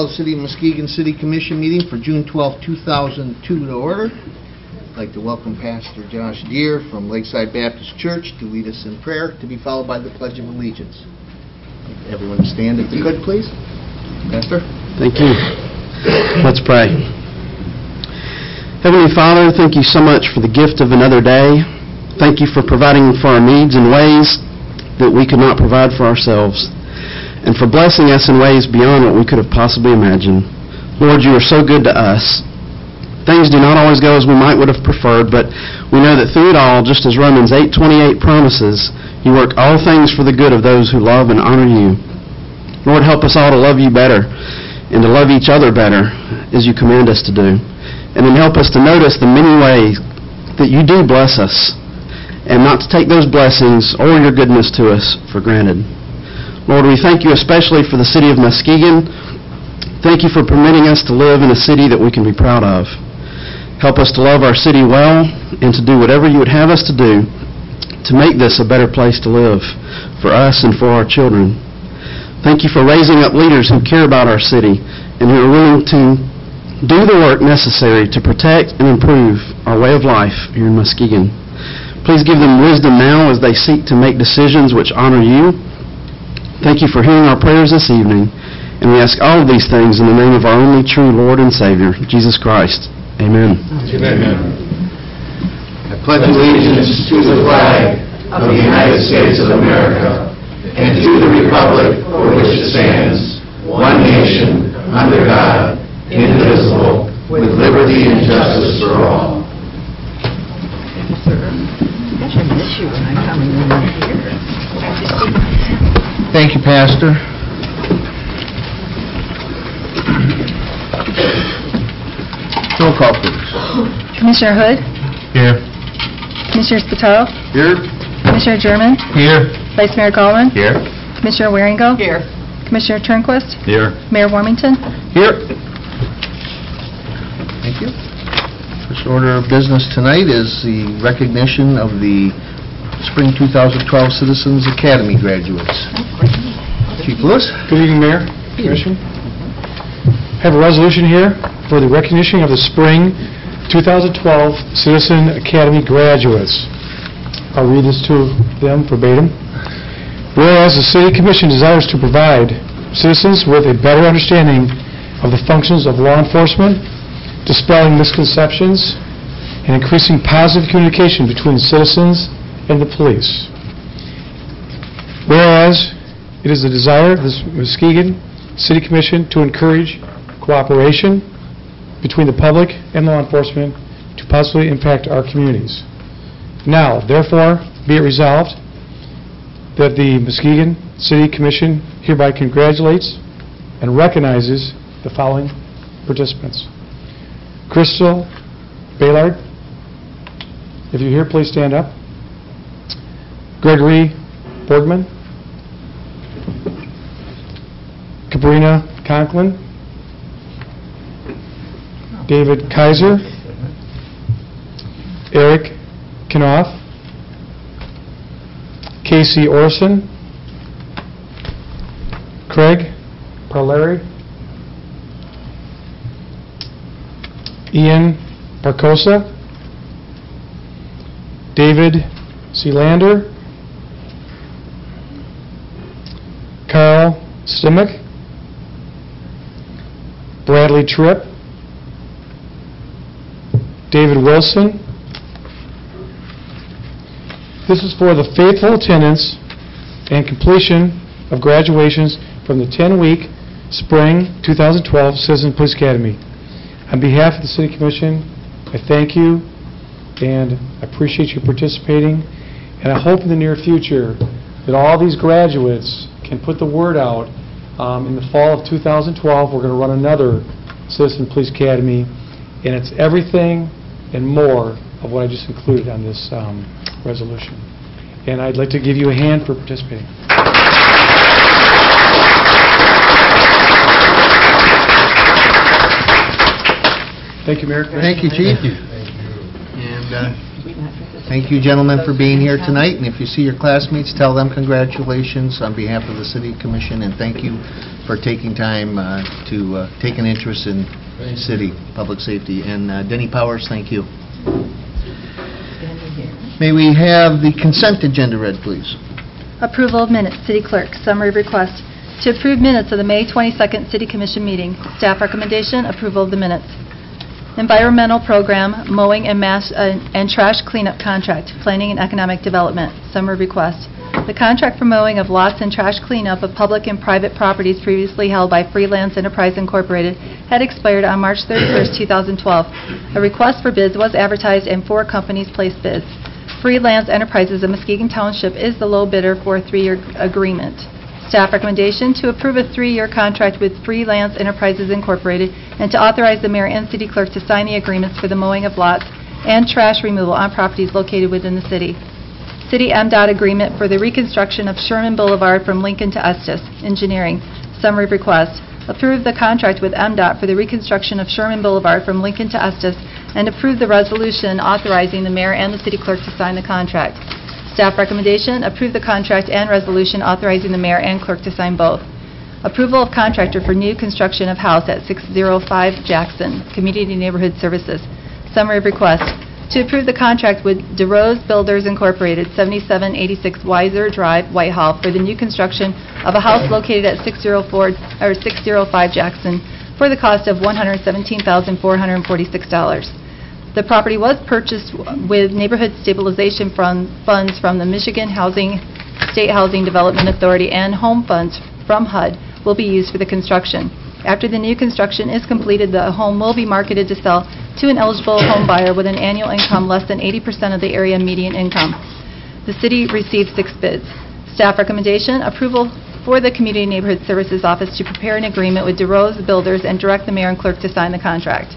call the City of Muskegon City Commission meeting for June 12, 2002 to order. I'd like to welcome Pastor Josh Deere from Lakeside Baptist Church to lead us in prayer, to be followed by the Pledge of Allegiance. Everyone stand if you could, please. Pastor? Thank you. Let's pray. Heavenly Father, thank you so much for the gift of another day. Thank you for providing for our needs in ways that we could not provide for ourselves, and for blessing us in ways beyond what we could have possibly imagined. Lord, you are so good to us. Things do not always go as we might would have preferred, but we know that through it all, just as Romans 8:28 promises, you work all things for the good of those who love and honor you. Lord, help us all to love you better and to love each other better as you command us to do. And then help us to notice the many ways that you do bless us and not to take those blessings or your goodness to us for granted. Lord, we thank you especially for the city of Muskegon. Thank you for permitting us to live in a city that we can be proud of. Help us to love our city well and to do whatever you would have us to do to make this a better place to live for us and for our children. Thank you for raising up leaders who care about our city and who are willing to do the work necessary to protect and improve our way of life here in Muskegon. Please give them wisdom now as they seek to make decisions which honor you. Thank you for hearing our prayers this evening, and we ask all of these things in the name of our only true Lord and Savior, Jesus Christ. Amen. Amen. I pledge allegiance to the flag of the United States of America and to the republic for which it stands, one nation, under God, indivisible, with liberty and justice for all. Thank you, sir. I miss you when I come and when you're here. Thank you, Pastor. Roll call, please. Commissioner Hood, Here. Commissioner Spataro, Here. Commissioner German, Here. Vice Mayor Coleman, Here. Commissioner Wierengo, Here. Commissioner Turnquist, Here. Mayor Warmington. Here. Thank you. First order of business tonight is the recognition of the Spring 2012 Citizens Academy graduates. Chief Lewis? Good evening, Mayor, Commission. I have a resolution here for the recognition of the Spring 2012 Citizen Academy graduates. I'll read this to them verbatim. Whereas the City Commission desires to provide citizens with a better understanding of the functions of law enforcement, dispelling misconceptions, and increasing positive communication between citizens and the police. Whereas it is the desire of the Muskegon City Commission to encourage cooperation between the public and law enforcement to positively impact our communities. Now, therefore, be it resolved that the Muskegon City Commission hereby congratulates and recognizes the following participants. Crystal Baylard, if you're here, please stand up. Gregory Bergman. Cabrina Conklin. David Kaiser. Eric Knopf. Casey Orson. Craig Parleri. Ian Parcosa. David Sealander. Carl Simic. Bradley Tripp. David Wilson. This is for the faithful attendance and completion of graduations from the 10-week Spring 2012 Citizen Police Academy. On behalf of the City Commission, I thank you and appreciate you participating, and I hope in the near future that all these graduates can put the word out. Um, In the fall of 2012, we're going to run another Citizen Police Academy, and it's everything and more of what I just included on this um, resolution. And I'd like to give you a hand for participating. Thank you, Mayor. Thank you, Chief. Thank uh, thank you, gentlemen, for being here tonight, and if you see your classmates, tell them congratulations on behalf of the City Commission, and thank you for taking time uh, to uh, take an interest in city public safety. And uh, Denny Powers, thank you. Standing here. May we have the consent agenda read, please? Approval of minutes, City Clerk. Summary request. To approve minutes of the May 22nd City Commission meeting. Staff recommendation, approval of the minutes. Environmental program, mowing and mass, uh, and trash cleanup contract, planning and economic development. Summary request. The contract for mowing of lots and trash cleanup of public and private properties previously held by Freelance Enterprise Incorporated had expired on March 31st, 2012. A request for bids was advertised and four companies placed bids. Freelance Enterprises of Muskegon Township is the low bidder for a three-year agreement. Staff recommendation to approve a three-year contract with Freelance Enterprises Incorporated and to authorize the mayor and city clerk to sign the agreements for the mowing of lots and trash removal on properties located within the city. City MDOT agreement for the reconstruction of Sherman Boulevard from Lincoln to Estes. Engineering. Summary request. Approve the contract with MDOT for the reconstruction of Sherman Boulevard from Lincoln to Estes and approve the resolution authorizing the mayor and the city clerk to sign the contract. Staff recommendation, approve the contract and resolution authorizing the mayor and clerk to sign both. Approval of contractor for new construction of house at 605 Jackson, Community Neighborhood Services. Summary of request, to approve the contract with DeRose Builders Incorporated, 7786 Weiser Drive, Whitehall, for the new construction of a house located at 604, or 605 Jackson, for the cost of $117,446. The property was purchased with neighborhood stabilization fund- funds from the Michigan Housing, State Housing Development Authority, and home funds from HUD will be used for the construction. After the new construction is completed, the home will be marketed to sell to an eligible home buyer with an annual income less than 80% of the area median income. The city received six bids. Staff recommendation, approval for the Community Neighborhood Services Office to prepare an agreement with DeRose Builders and direct the mayor and clerk to sign the contract.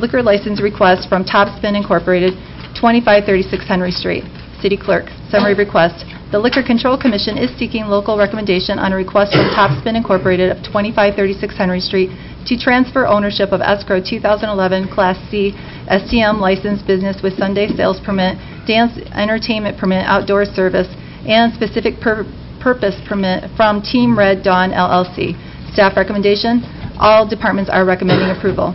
Liquor license request from Topspin Incorporated, 2536 Henry Street. City Clerk, summary request. The Liquor Control Commission is seeking local recommendation on a request from Topspin Incorporated of 2536 Henry Street to transfer ownership of escrow 2011 Class C SDM licensed business with Sunday sales permit, dance entertainment permit, outdoor service, and specific pur- purpose permit from Team Red Dawn LLC. Staff recommendation, all departments are recommending approval.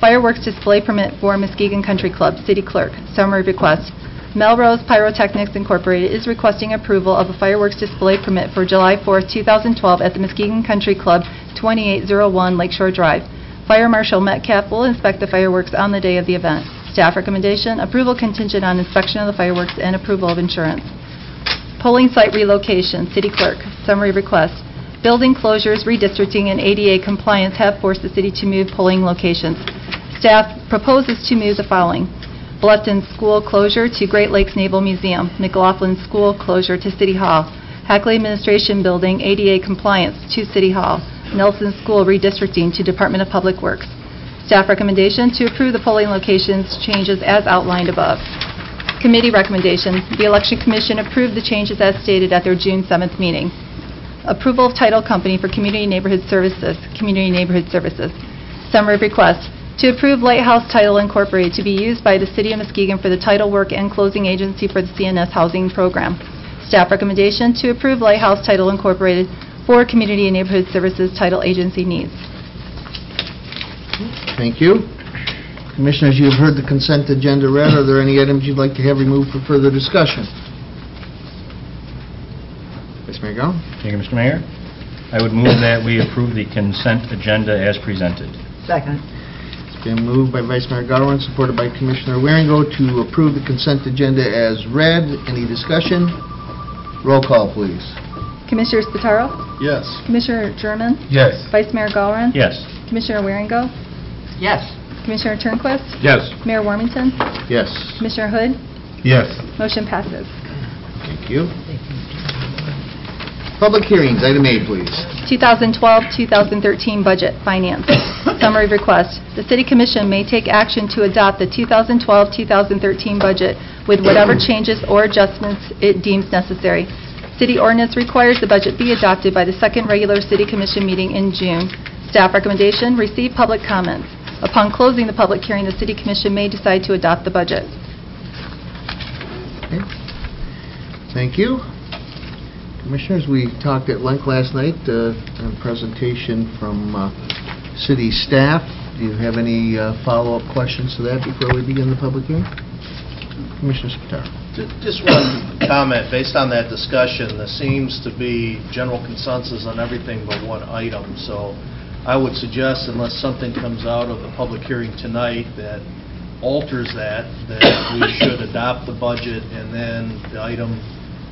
Fireworks display permit for Muskegon Country Club, City Clerk. Summary request. Melrose Pyrotechnics Incorporated is requesting approval of a fireworks display permit for July 4, 2012 at the Muskegon Country Club, 2801 Lakeshore Drive. Fire Marshal Metcalf will inspect the fireworks on the day of the event. Staff recommendation, approval contingent on inspection of the fireworks and approval of insurance. Polling site relocation, City Clerk. Summary request. Building closures, redistricting, and ADA compliance have forced the city to move polling locations. Staff proposes to move the following. Bluffton School closure to Great Lakes Naval Museum, McLaughlin School closure to City Hall, Hackley Administration Building ADA compliance to City Hall, Nelson School redistricting to Department of Public Works. Staff recommendation to approve the polling locations changes as outlined above. Committee recommendation, the Election Commission approved the changes as stated at their June 7th meeting. Approval of title company for Community Neighborhood Services, Community Neighborhood Services. Summary of request, to approve Lighthouse Title Incorporated to be used by the City of Muskegon for the title work and closing agency for the CNS Housing Program. Staff recommendation, to approve Lighthouse Title Incorporated for Community and Neighborhood Services title agency needs. Thank you. Commissioners, you have heard the consent agenda read. Are there any items you'd like to have removed for further discussion? Vice Mayor Gao? Thank you, Mr. Mayor. I would move that we approve the consent agenda as presented. Second. It's been moved by Vice Mayor Gawron, supported by Commissioner Wierengo to approve the consent agenda as read. Any discussion? Roll call, please. Commissioner Spataro? Yes. Commissioner German? Yes. Vice Mayor Gawron? Yes. Commissioner Wierengo? Yes. Commissioner Turnquist? Yes. Mayor Warmington? Yes. Commissioner Hood? Yes. Motion passes. Thank you. Public hearings, item A, please. 2012-2013 Budget, Finance. Summary request. The City Commission may take action to adopt the 2012-2013 budget with whatever changes or adjustments it deems necessary. City ordinance requires the budget be adopted by the second regular City Commission meeting in June. Staff recommendation, receive public comments. Upon closing the public hearing, the City Commission may decide to adopt the budget. Thank you. Commissioners, we talked at length last night, uh, on a presentation from uh, city staff. Do you have any uh, follow-up questions to that before we begin the public hearing? Commissioner Spataro. Just one comment, based on that discussion, there seems to be general consensus on everything but one item, so I would suggest, unless something comes out of the public hearing tonight that alters that, that we should adopt the budget, and then the item,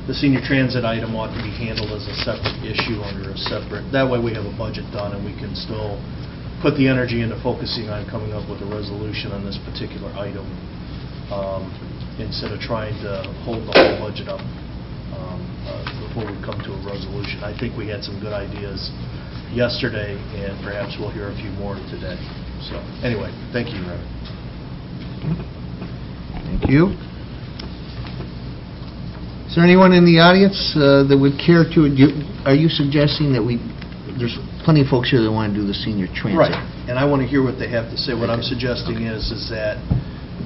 the senior transit item ought to be handled as a separate issue under a separate, that way we have a budget done, and we can still put the energy into focusing on coming up with a resolution on this particular item um, instead of trying to hold the whole budget up um, uh, before we come to a resolution. I think we had some good ideas yesterday, and perhaps we'll hear a few more today. So, anyway, thank you, Reverend. Thank you. Is there anyone in the audience uh, that would care to, do- are you suggesting that we, there's plenty of folks here that want to do the senior transit? Right, and I want to hear what they have to say. What I'm suggesting is, is that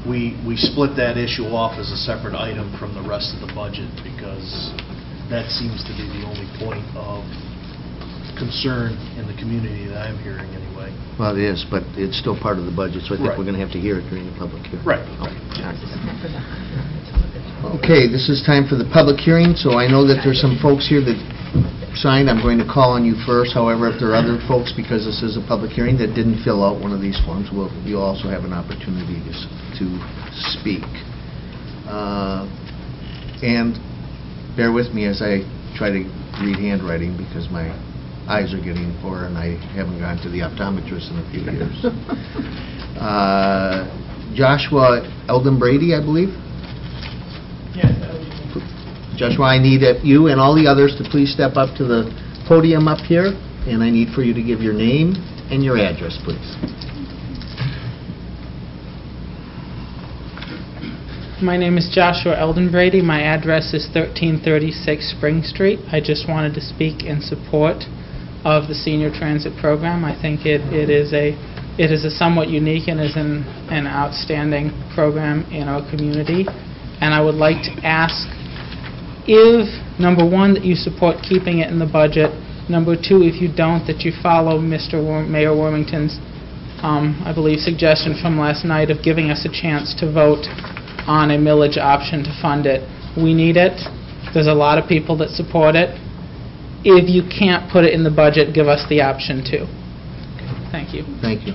we, we split that issue off as a separate item from the rest of the budget, because that seems to be the only point of concern in the community that I'm hearing anyway. Well, it is, but it's still part of the budget, so I think Right. we're going to have to hear it during the public hearing. Right. Okay, this is time for the public hearing, so I know that there's some folks here that signed. I'm going to call on you first. However, if there are other folks, because this is a public hearing, that didn't fill out one of these forms, well, you'll also have an opportunity to s- to speak. Uh, And bear with me as I try to read handwriting, because my eyes are getting poor and I haven't gone to the optometrist in a few years. Uh, Joshua Eldon Brady, I believe? Joshua, I need you and all the others to please step up to the podium up here, and I need for you to give your name and your address, please. My name is Joshua Eldon Brady. My address is 1336 Spring Street. I just wanted to speak in support of the senior transit program. I think it it is a it is a somewhat unique and is an an outstanding program in our community. And I would like to ask if, number one, that you support keeping it in the budget, number two, if you don't, that you follow Mr. Wor- Mayor Warmington's, um, I believe, suggestion from last night of giving us a chance to vote on a millage option to fund it. We need it. There's a lot of people that support it. If you can't put it in the budget, give us the option to. Thank you. Thank you.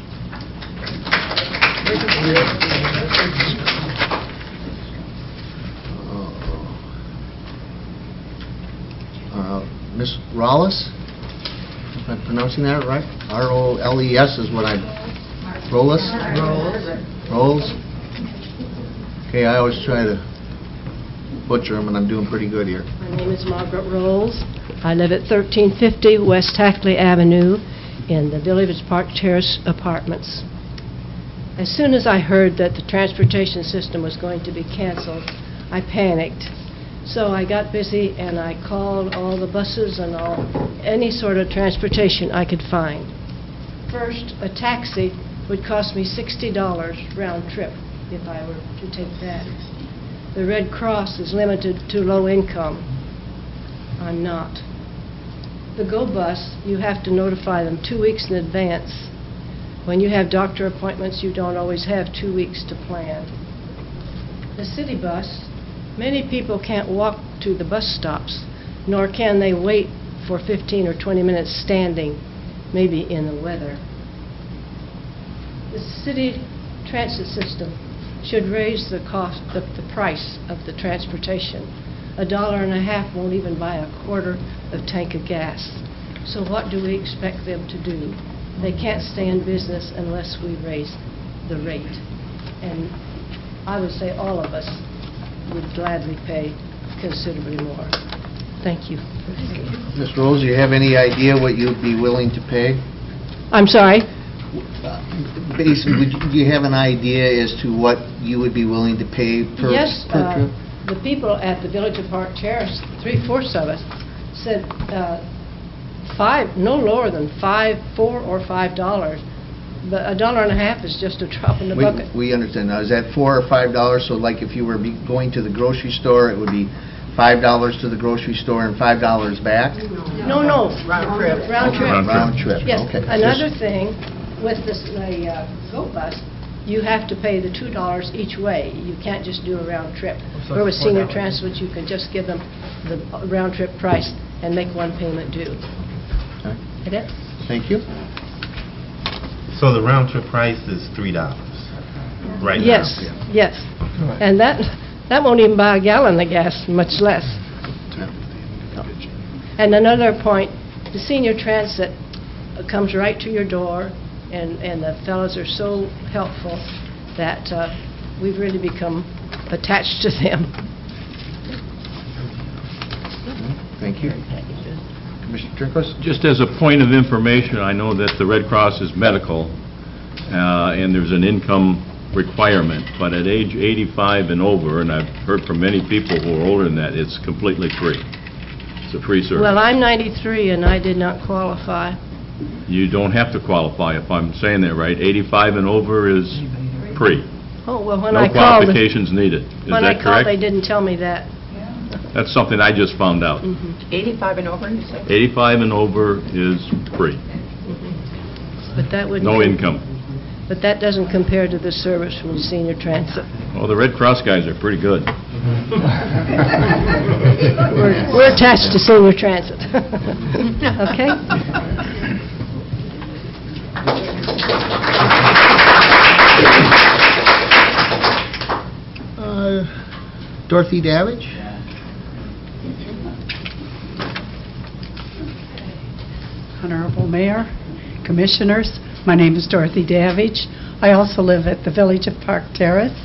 Uh, Ms. Rollis? Am I pronouncing that right? R-O-L-E-S is what I... Rollis? Rolls? Okay, I always try to butcher them, and I'm doing pretty good here. My name is Margaret Rolls. I live at 1350 West Hackley Avenue in the Village Park Terrace Apartments. As soon as I heard that the transportation system was going to be canceled, I panicked. So I got busy and I called all the buses and all, any sort of transportation I could find. First, a taxi would cost me $60 round trip if I were to take that. The Red Cross is limited to low income. I'm not. The Go Bus, you have to notify them two weeks in advance. When you have doctor appointments, you don't always have two weeks to plan. The city bus, many people can't walk to the bus stops, nor can they wait for 15 or 20 minutes standing, maybe in the weather. The city transit system should raise the cost, the, the price of the transportation. A dollar and a half won't even buy a quarter of tank of gas. So what do we expect them to do? They can't stay in business unless we raise the rate. And I would say all of us would gladly pay considerably more. Thank you. Ms. Rose, do you have any idea what you'd be willing to pay? I'm sorry? Basically, would you- do you have an idea as to what you would be willing to pay per Yes, per uh, trip? the people at the Village of Park Terrace, three-fourths of us, said uh, five, no lower than five, four or five dollars. But a dollar and a half is just a drop in the We- bucket. We understand. Now, is that four or five dollars? So like if you were be- going to the grocery store, it would be $5 to the grocery store and $5 back? No, no. Round trip. Round trip. Round trip, Yes, okay. another thing, with this, the uh, GO bus, you have to pay the $2 each way. You can't just do a round trip. Where with senior transit, you can just give them the round trip price and make one payment due. It is? Thank you. So the round trip price is three dollars, right now? Yes, yes. And that, that won't even buy a gallon of gas, much less. And another point, the senior transit comes right to your door, and, and the fellows are so helpful that uh, we've really become attached to them. Thank you. Commissioner Turnquist? Just as a point of information, I know that the Red Cross is medical, uh, and there's an income requirement, but at age 85 and over, and I've heard from many people who are older than that, it's completely free. It's a free service. Well, I'm 93, and I did not qualify. You don't have to qualify, if I'm saying that right. 85 and over is free. Oh, well, when No I called... qualifications needed. Is When I that called, they correct? didn't tell me that. That's something I just found out. Mhm. 85 and over, you said? 85 and over is free, But that would... no income. But that doesn't compare to the service from senior transit. Well, the Red Cross guys are pretty good. We're we're attached to senior transit. Okay? Uh, Dorothy Davich? Honorable Mayor, Commissioners, my name is Dorothy Davich. I also live at the Village of Park Terrace,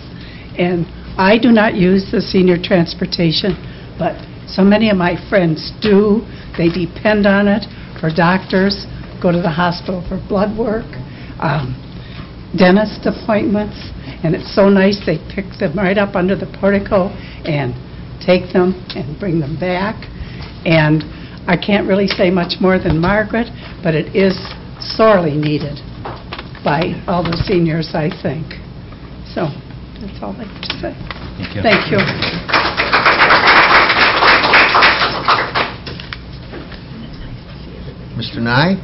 and I do not use the senior transportation, but so many of my friends do. They depend on it for doctors, go to the hospital for blood work, um, dentist appointments, and it's so nice, they pick them right up under the portico and take them and bring them back. And I can't really say much more than Margaret, but it is sorely needed by all the seniors, I think. So, that's all I have to say. Thank you. Mr. Nye?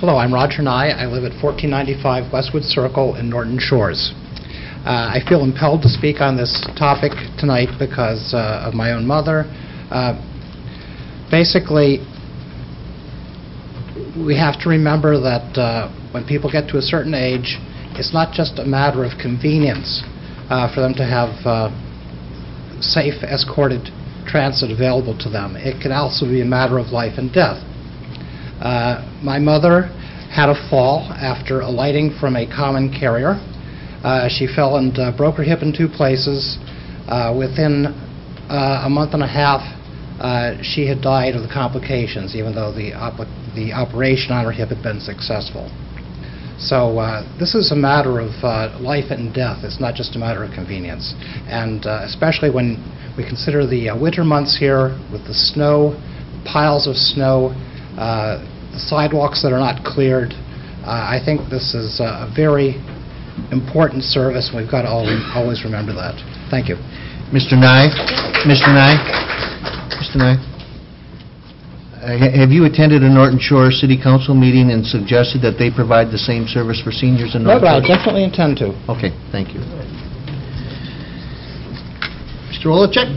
Hello, I'm Roger Nye. I live at 1495 Westwood Circle in Norton Shores. Uh, I feel impelled to speak on this topic tonight because uh, of my own mother. Uh, Basically, we have to remember that uh, when people get to a certain age, it's not just a matter of convenience uh, for them to have uh, safe escorted transit available to them. It can also be a matter of life and death. My mother had a fall after alighting from a common carrier. Uh, She fell and uh, broke her hip in two places. Uh, Within a month and a half, she had died of the complications, even though the op- the operation on her hip had been successful. So uh, this is a matter of uh, life and death. It's not just a matter of convenience. And uh, especially when we consider the winter months here with the snow, piles of snow, sidewalks that are not cleared, I think this is a very important service. We've got to always, always remember that. Thank you. Mr. Nye? Mr. Nye? Mr. Nye? Uh, ha- Have you attended a Norton Shore City Council meeting and suggested that they provide the same service for seniors in No, Norton but I Shore? definitely intend to. Okay, thank you. Mr. Olacek?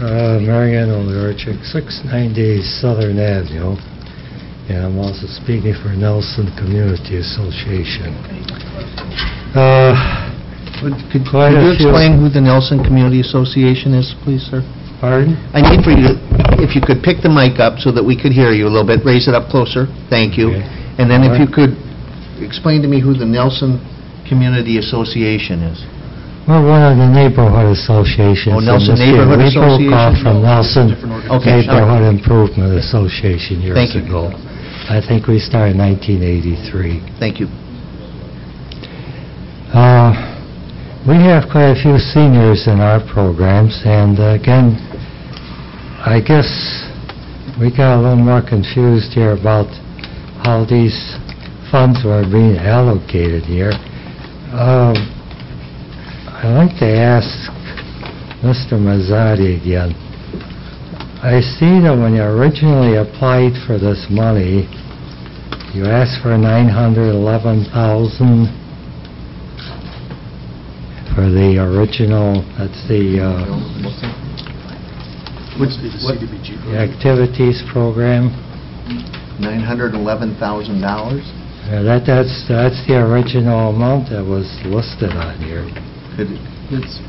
Uh, Mariano Lurchik, 690 Southern Avenue, and I'm also speaking for Nelson Community Association. Uh, Could could a you explain who the Nelson Community Association is, please, sir? Pardon? I need for you to, if you could pick the mic up so that we could hear you a little bit, raise it up closer, thank you. Okay. And then if All you could explain to me who the Nelson Community Association is. We're one of the neighborhood associations. Oh, in Nelson this. Neighborhood We broke off Association? from Nelson Okay. Neighborhood Improvement Association years Thank you. ago. I think we started in 1983. Thank you. Uh, We have quite a few seniors in our programs, and uh, again, I guess we got a little more confused here about how these funds were being allocated here. Um, I'd like to ask Mr. Mazade again. I see that when you originally applied for this money, you asked for 911,000 for the original, that's the uh, What's, what, the activities program. $911,000? Yeah, That, that's, that's the original amount that was listed on here. Could- It's,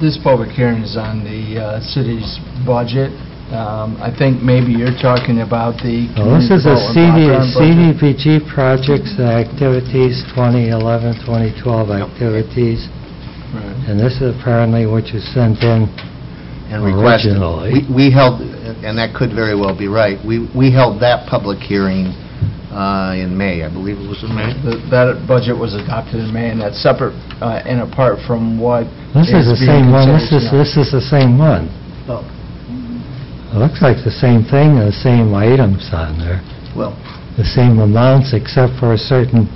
this public hearing is on the uh, city's budget. Um, I think maybe you're talking about the... Well, this is a community development budget. CDBG projects and activities, 2011, 2012 activities, Right. and this is apparently what you sent in and requested. originally. We we held, and that could very well be right, we we held that public hearing uh, in May, I believe it was in May. The- That budget was adopted in May, and that's separate uh, and apart from what This is the being same one, this is, considered this is the same one. Oh. It looks like the same thing, the same items on there. Well, the same amounts except for certain,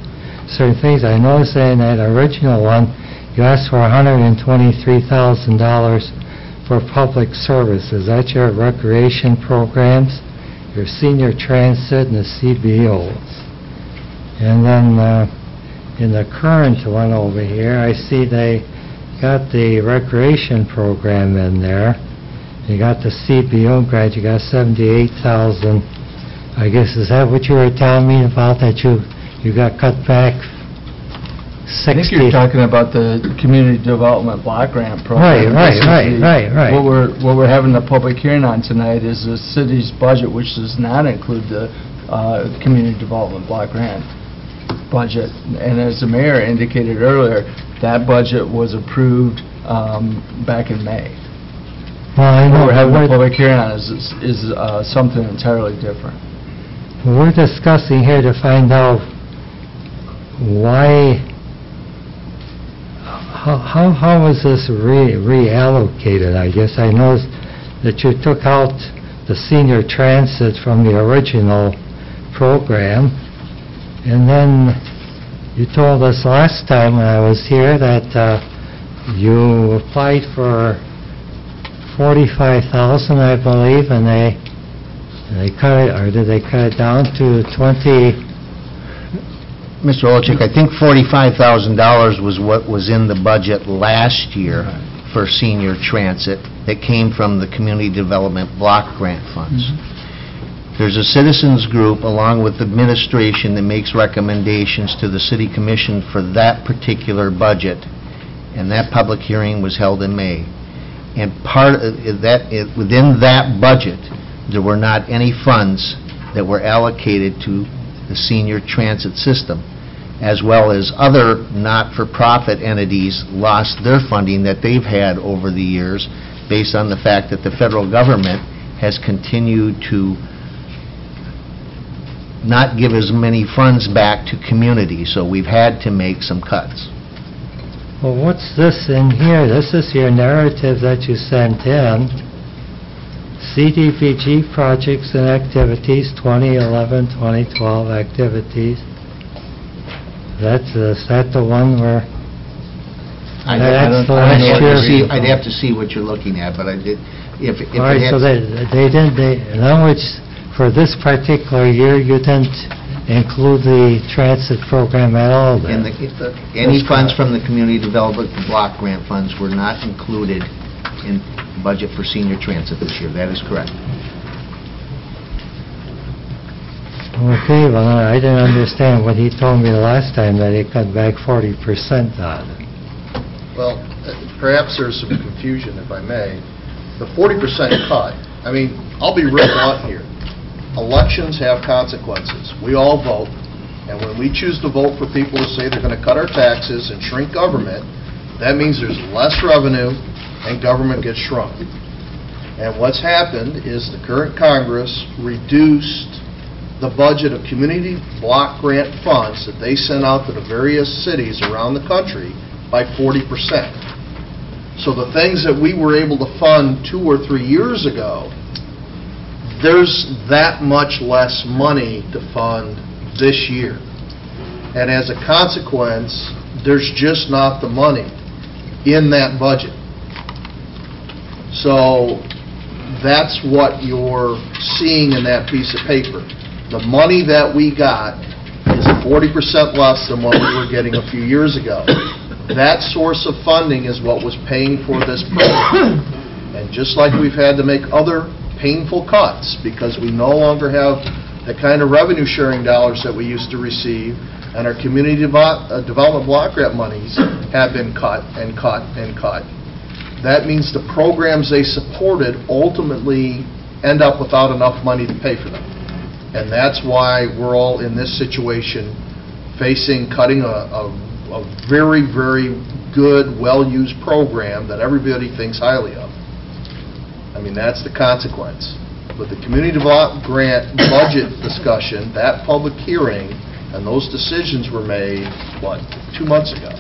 certain things. I noticed in that original one, you asked for $123,000 for public services. That's your recreation programs, your senior transit, and the CBOs. And then, uh, in the current one over here, I see they got the recreation program in there. You got the CBO grant, you got 78,000 I guess, is that what you were telling me about, that you, you got cut back I think you're talking about the Community Development Block Grant Program. right, This is right, the- right, right. What we're, what we're having the public hearing on tonight is the city's budget, which does not include the uh, Community Development Block Grant budget. And as the mayor indicated earlier, that budget was approved um, back in May. Well, I know, What we're having but we're, public hearing on is, is uh, something entirely different. we're discussing here to find out why, how, how, was this re, reallocated, I guess? I noticed that you took out the senior transit from the original program, and then you told us last time when I was here that uh, you applied for 45,000, I believe, and they, they cut it, or did they cut it down to 20? Mr. Olchek, I think $45,000 was what was in the budget last year for senior transit that came from the Community Development Block Grant funds. Mm-hmm. There's a citizens group, along with the administration, that makes recommendations to the city commission for that particular budget, and that public hearing was held in May. And part of that, it- within that budget, there were not any funds that were allocated to the senior transit system, as well as other not-for-profit entities lost their funding that they've had over the years based on the fact that the federal government has continued to not give as many funds back to communities, so we've had to make some cuts. Well, what's this in here? This is your narrative that you sent in. CDBG projects and activities, 2011, 2012 activities. That's, uh, is that the one where, I'd That's the I'd last have to year. see- I'd have to see what you're looking at, but I did, if if all right, so had... they, they didn't, they, in other words, for this particular year, you didn't include the transit program at all And then? the- if the- any funds from the Community Development Block Grant funds were not included in budget for senior transit this year. That is correct. Okay, well, I didn't understand what he told me the last time, that he cut back 40% on it. Well, perhaps there's some confusion, if I may. The 40% cut, I mean, I'll be real blunt here. Elections have consequences. We all vote, and when we choose to vote for people who say they're going to cut our taxes and shrink government, That means there's less revenue and government gets shrunk. And what's happened is the current Congress reduced the budget of community block grant funds that they send out to the various cities around the country by 40%. So the things that we were able to fund two or three years ago, there's that much less money to fund this year. And as a consequence, there's just not the money in that budget. So that's what you're seeing in that piece of paper. The money that we got is 40% less than what we were getting a few years ago. That source of funding is what was paying for this program. And just like we've had to make other painful cuts because we no longer have the kind of revenue sharing dollars that we used to receive, and our community devo- uh, development block grant monies have been cut and cut and cut. That means the programs they supported ultimately end up without enough money to pay for them. And that's why we're all in this situation, facing cutting a, a, a very, very good, well-used program that everybody thinks highly of. I mean, that's the consequence. But the community development grant budget discussion, that public hearing, and those decisions were made, what, two months ago?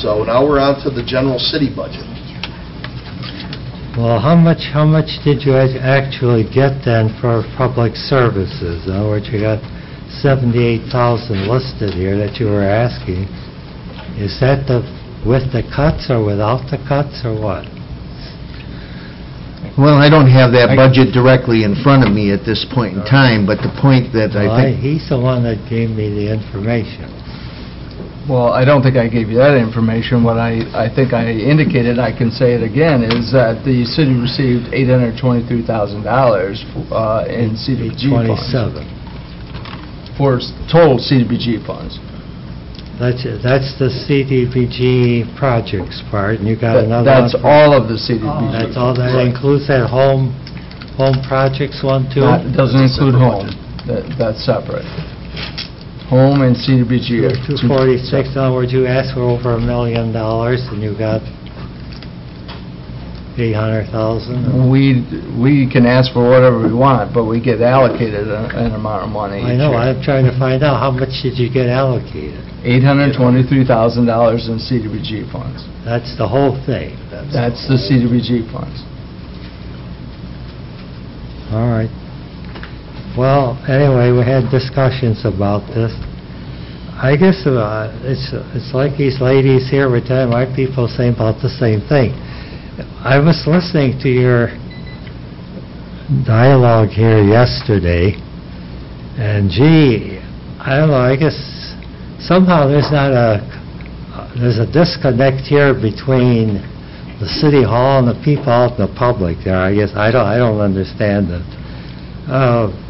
So now we're on to the general city budget. Well, how much, how much did you actually get then for public services? In other words, you got 78,000 listed here that you were asking. Is that the, with the cuts or without the cuts or what? Well, I don't have that budget directly in front of me at this point in uh, time, but the point that Well, I I- think... He's the one that gave me the information. Well, I don't think I gave you that information. What I, I think I indicated, I can say it again, is that the city received $823,000 uh, in CDBG funds. 27. For s- total CDBG funds. That's, it. that's the CDBG projects part, and you got That- another... That's for- all of the CDBG. That's all, that Right. includes that home, home projects one, too? That doesn't include home. That, that's separate. Home and CDBG are 246, in other uh, words, you asked for over a million dollars, and you got 800,000? We, we can ask for whatever we want, but we get allocated a- an amount of money I each know, year. I'm trying to find out, how much did you get allocated? $823,000 in CDBG funds. That's the whole thing? That's the CDBG funds. All right. Well, anyway, we had discussions about this. I guess uh, it's, it's like these ladies here with them, our people saying about the same thing. I was listening to your dialogue here yesterday, and gee, I don't know, I guess somehow there's not a, there's a disconnect here between the city hall and the people out in the public there. I guess, I don't, I don't understand it. Uh,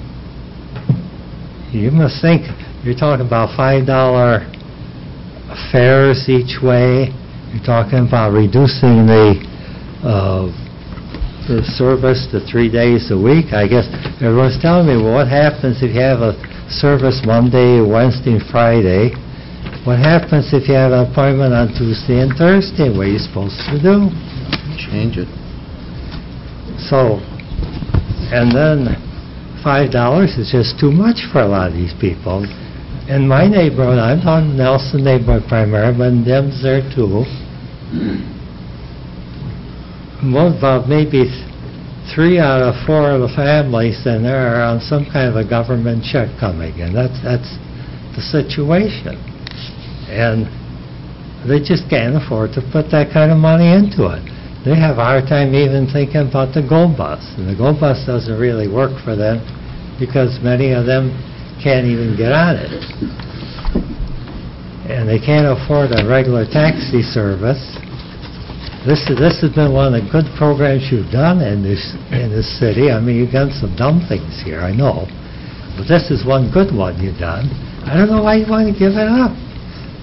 You must think, you're talking about $5 fares each way, you're talking about reducing the, uh, the service to three days a week. I guess everyone's telling me, well, what happens if you have a service Monday, Wednesday, and Friday? What happens if you have an appointment on Tuesday and Thursday? What are you supposed to do? Change it. So, and then five dollars is just too much for a lot of these people. In my neighborhood, I'm talking Nelson neighborhood primarily, but in Dem's there too. Most about maybe th- three out of four of the families in there are on some kind of a government check coming and That's, that's the situation. And they just can't afford to put that kind of money into it. They have a hard time even thinking about the Gold Bus. And the Gold Bus doesn't really work for them because many of them can't even get on it. And they can't afford a regular taxi service. This, this has been one of the good programs you've done in this, in this city. I mean, you've done some dumb things here, I know. But this is one good one you've done. I don't know why you want to give it up.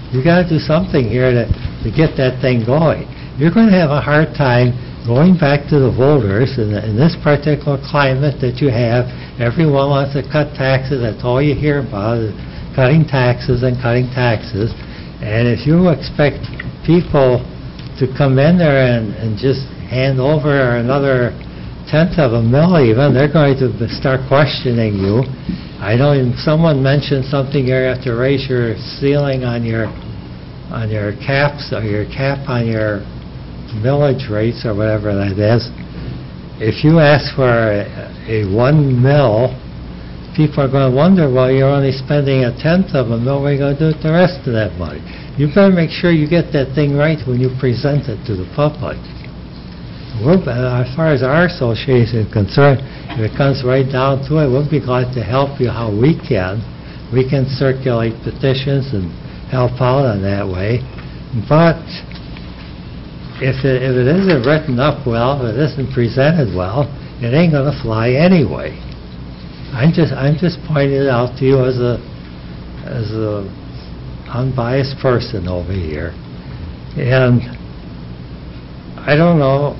You've got to do something here to, to get that thing going. You're going to have a hard time going back to the voters in, in this particular climate that you have. Everyone wants to cut taxes. That's all you hear about is cutting taxes and cutting taxes. And if you expect people to come in there and, and just hand over another tenth of a mill even, they're going to start questioning you. I know someone mentioned something, you have to raise your ceiling on your, on your caps, or your cap on your millage rates, or whatever that is. If you ask for a, a one mill, people are going to wonder, well, you're only spending a tenth of a mill, what are you going to do with the rest of that money? You better make sure you get that thing right when you present it to the public. We're, as far as our association is concerned, if it comes right down to it, we'll be glad to help you how we can. We can circulate petitions and help out in that way. But if it, if it isn't written up well, if it isn't presented well, it ain't gonna fly anyway. I'm just, I'm just pointing it out to you as a, as a unbiased person over here. And I don't know,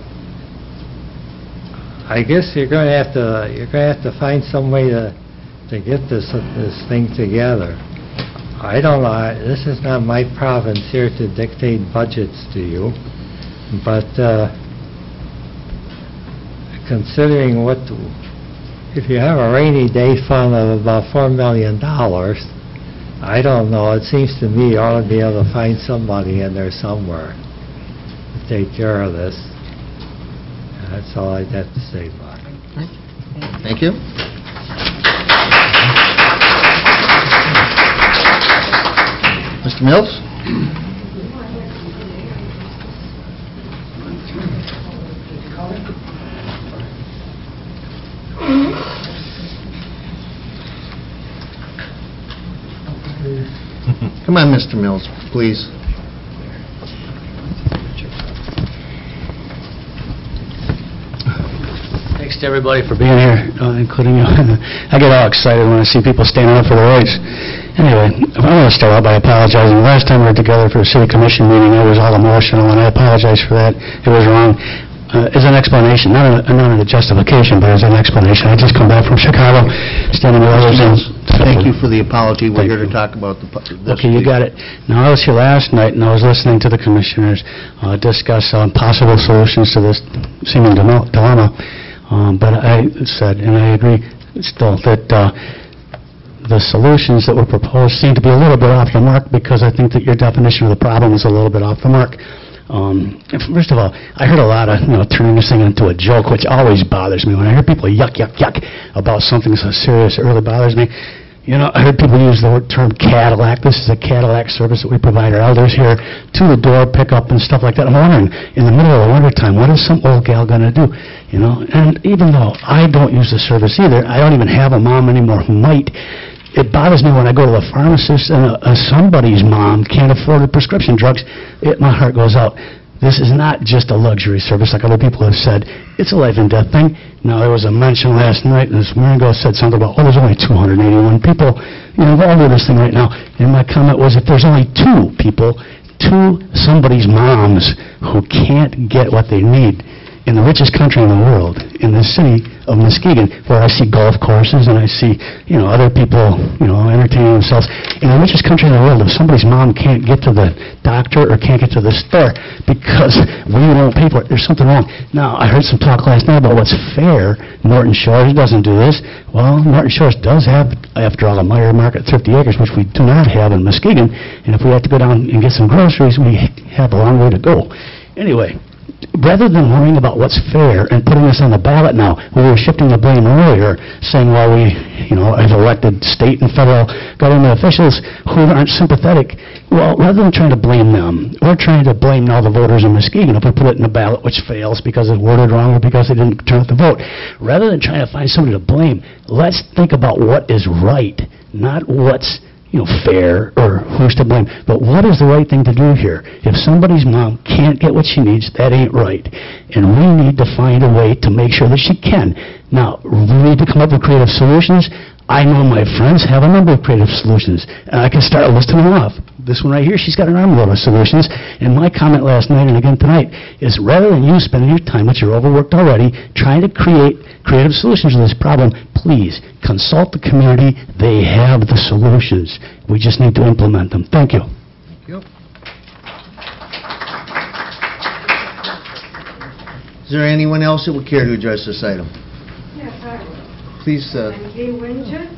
I guess you're gonna have to, you're gonna have to find some way to, to get this, this thing together. I don't know, this is not my province here to dictate budgets to you, but, uh, considering what, if you have a rainy day fund of about four million dollars, I don't know, it seems to me you ought to be able to find somebody in there somewhere to take care of this. That's all I'd have to say, Mark. Thank you. Mr. Mills? Come on, Mr. Mills, please. Thanks to everybody for being here, uh, including you. I get all excited when I see people standing up for their rights. Anyway, I want to start out by apologizing. The Last time we were together for a city commission meeting, I was all emotional, and I apologize for that. It was wrong. Uh, As an explanation, not a, not a justification, but as an explanation. I just come back from Chicago, standing with others and... Thank you for the apology. We're here to talk about the... pu- this, Okay, you got it. Now, I was here last night, and I was listening to the commissioners uh, discuss um, possible solutions to this seeming dile- dilemma, Um, but I said, and I agree still, that uh, the solutions that were proposed seem to be a little bit off the mark, because I think that your definition of the problem is a little bit off the mark. Um, First of all, I heard a lot of, you know, turning this thing into a joke, which always bothers me. When I hear people yuck, yuck, yuck about something so serious, it really bothers me. You know, I heard people use the word term Cadillac. This is a Cadillac service that we provide our elders here, to-the-door pickup and stuff like that. I'm wondering, in the middle of the wintertime, what is some old gal gonna do? You know, and even though I don't use the service either, I don't even have a mom anymore who might, it bothers me when I go to the pharmacist and a, a somebody's mom can't afford the prescription drugs, it, my heart goes out. This is not just a luxury service like other people have said. It's a life and death thing. Now, there was a mention last night, and this ago said something about, oh, there's only 281 people, you know, involved in this thing right now. And my comment was, if there's only two people, two somebody's moms who can't get what they need in the richest country in the world, in the city of Muskegon, where I see golf courses and I see, you know, other people, you know, entertaining themselves. In the richest country in the world, if somebody's mom can't get to the doctor or can't get to the store because we won't pay for it, there's something wrong. Now, I heard some talk last night about what's fair. Norton Shores doesn't do this. Well, Norton Shores does have, after all, a Meijer Market Thrifty Acres, which we do not have in Muskegon. And if we have to go down and get some groceries, we have a long way to go. Anyway, rather than worrying about what's fair and putting this on the ballot now, we were shifting the blame earlier, saying, well, we, you know, have elected state and federal government officials who aren't sympathetic. Well, rather than trying to blame them, we're trying to blame now the voters in Muskegon if we put it in the ballot, which fails because it's worded wrong or because they didn't turn out the vote. Rather than trying to find somebody to blame, let's think about what is right, not what's you know, fair or who's to blame. But what is the right thing to do here? If somebody's mom can't get what she needs, that ain't right. And we need to find a way to make sure that she can. Now, we need to come up with creative solutions. I know my friends have a number of creative solutions, and I can start listing them off. This one right here, she's got an armload of solutions. And my comment last night and again tonight is rather than you spending your time, which you're overworked already, trying to create creative solutions to this problem, please consult the community. They have the solutions. We just need to implement them. Thank you. Thank you. Is there anyone else that would care to address this item? Yes, I will. Please, uh, I'm Kay Winget.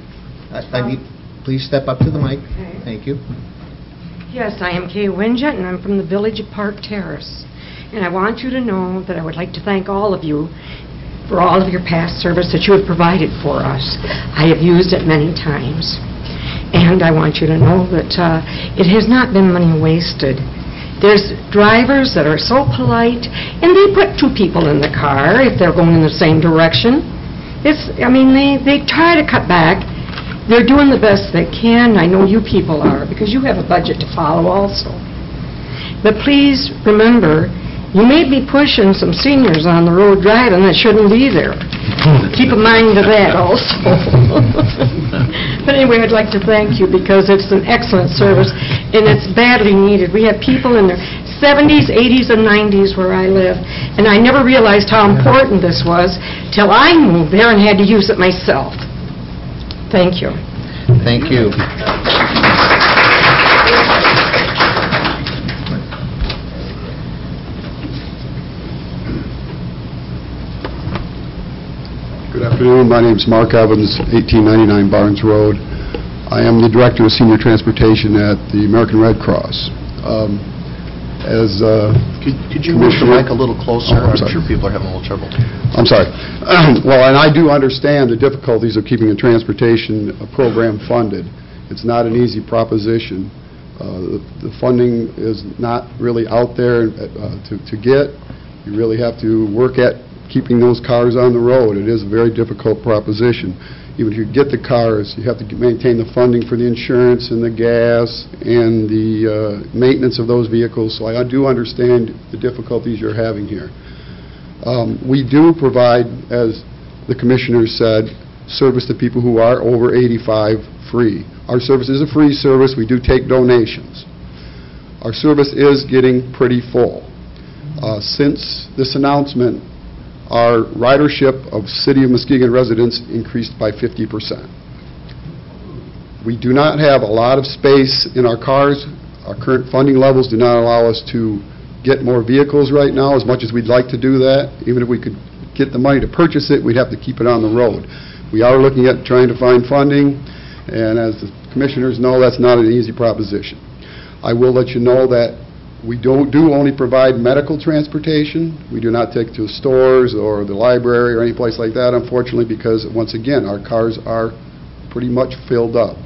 I I need, please step up to the mic. Okay. Thank you. Yes, I am Kay Winget, and I'm from the Village of Park Terrace. And I want you to know that I would like to thank all of you for all of your past service that you have provided for us. I have used it many times. And I want you to know that uh, it has not been money wasted. There's drivers that are so polite, and they put two people in the car if they're going in the same direction. It's, I mean, they, they try to cut back. They're doing the best they can. I know you people are, because you have a budget to follow also. But please remember, you may be pushing some seniors on the road driving that shouldn't be there. Keep a mind of that also. But anyway, I'd like to thank you because it's an excellent service and it's badly needed. We have people in their 70s, 80s, and 90s where I live, and I never realized how important this was till I moved there and had to use it myself. Thank you. Thank you. Good afternoon. My name is Mark Evans, 1899 Barnes Road. I am the Director of Senior Transportation at the American Red Cross. Um, As, uh, Could could you move the Commissioner- mic a little closer? Oh, I'm I'm sorry. sure people are having a little trouble. I'm sorry. Well, and I do understand the difficulties of keeping a transportation program funded. It's not an easy proposition. Uh, The the funding is not really out there uh, to to get. You really have to work at keeping those cars on the road. It is a very difficult proposition. Even if you get the cars, you have to maintain the funding for the insurance and the gas and the uh, maintenance of those vehicles, so I do understand the difficulties you're having here. Um, We do provide, as the Commissioner said, service to people who are over 85 free. Our service is a free service, we do take donations. Our service is getting pretty full. Uh, Since this announcement, our ridership of City of Muskegon residents increased by 50%. We do not have a lot of space in our cars. Our current funding levels do not allow us to get more vehicles right now, as much as we'd like to do that. Even if we could get the money to purchase it, we'd have to keep it on the road. We are looking at trying to find funding, and as the commissioners know, that's not an easy proposition. I will let you know that we don't do only provide medical transportation. We do not take to stores or the library or any place like that, unfortunately, because, once again, our cars are pretty much filled up.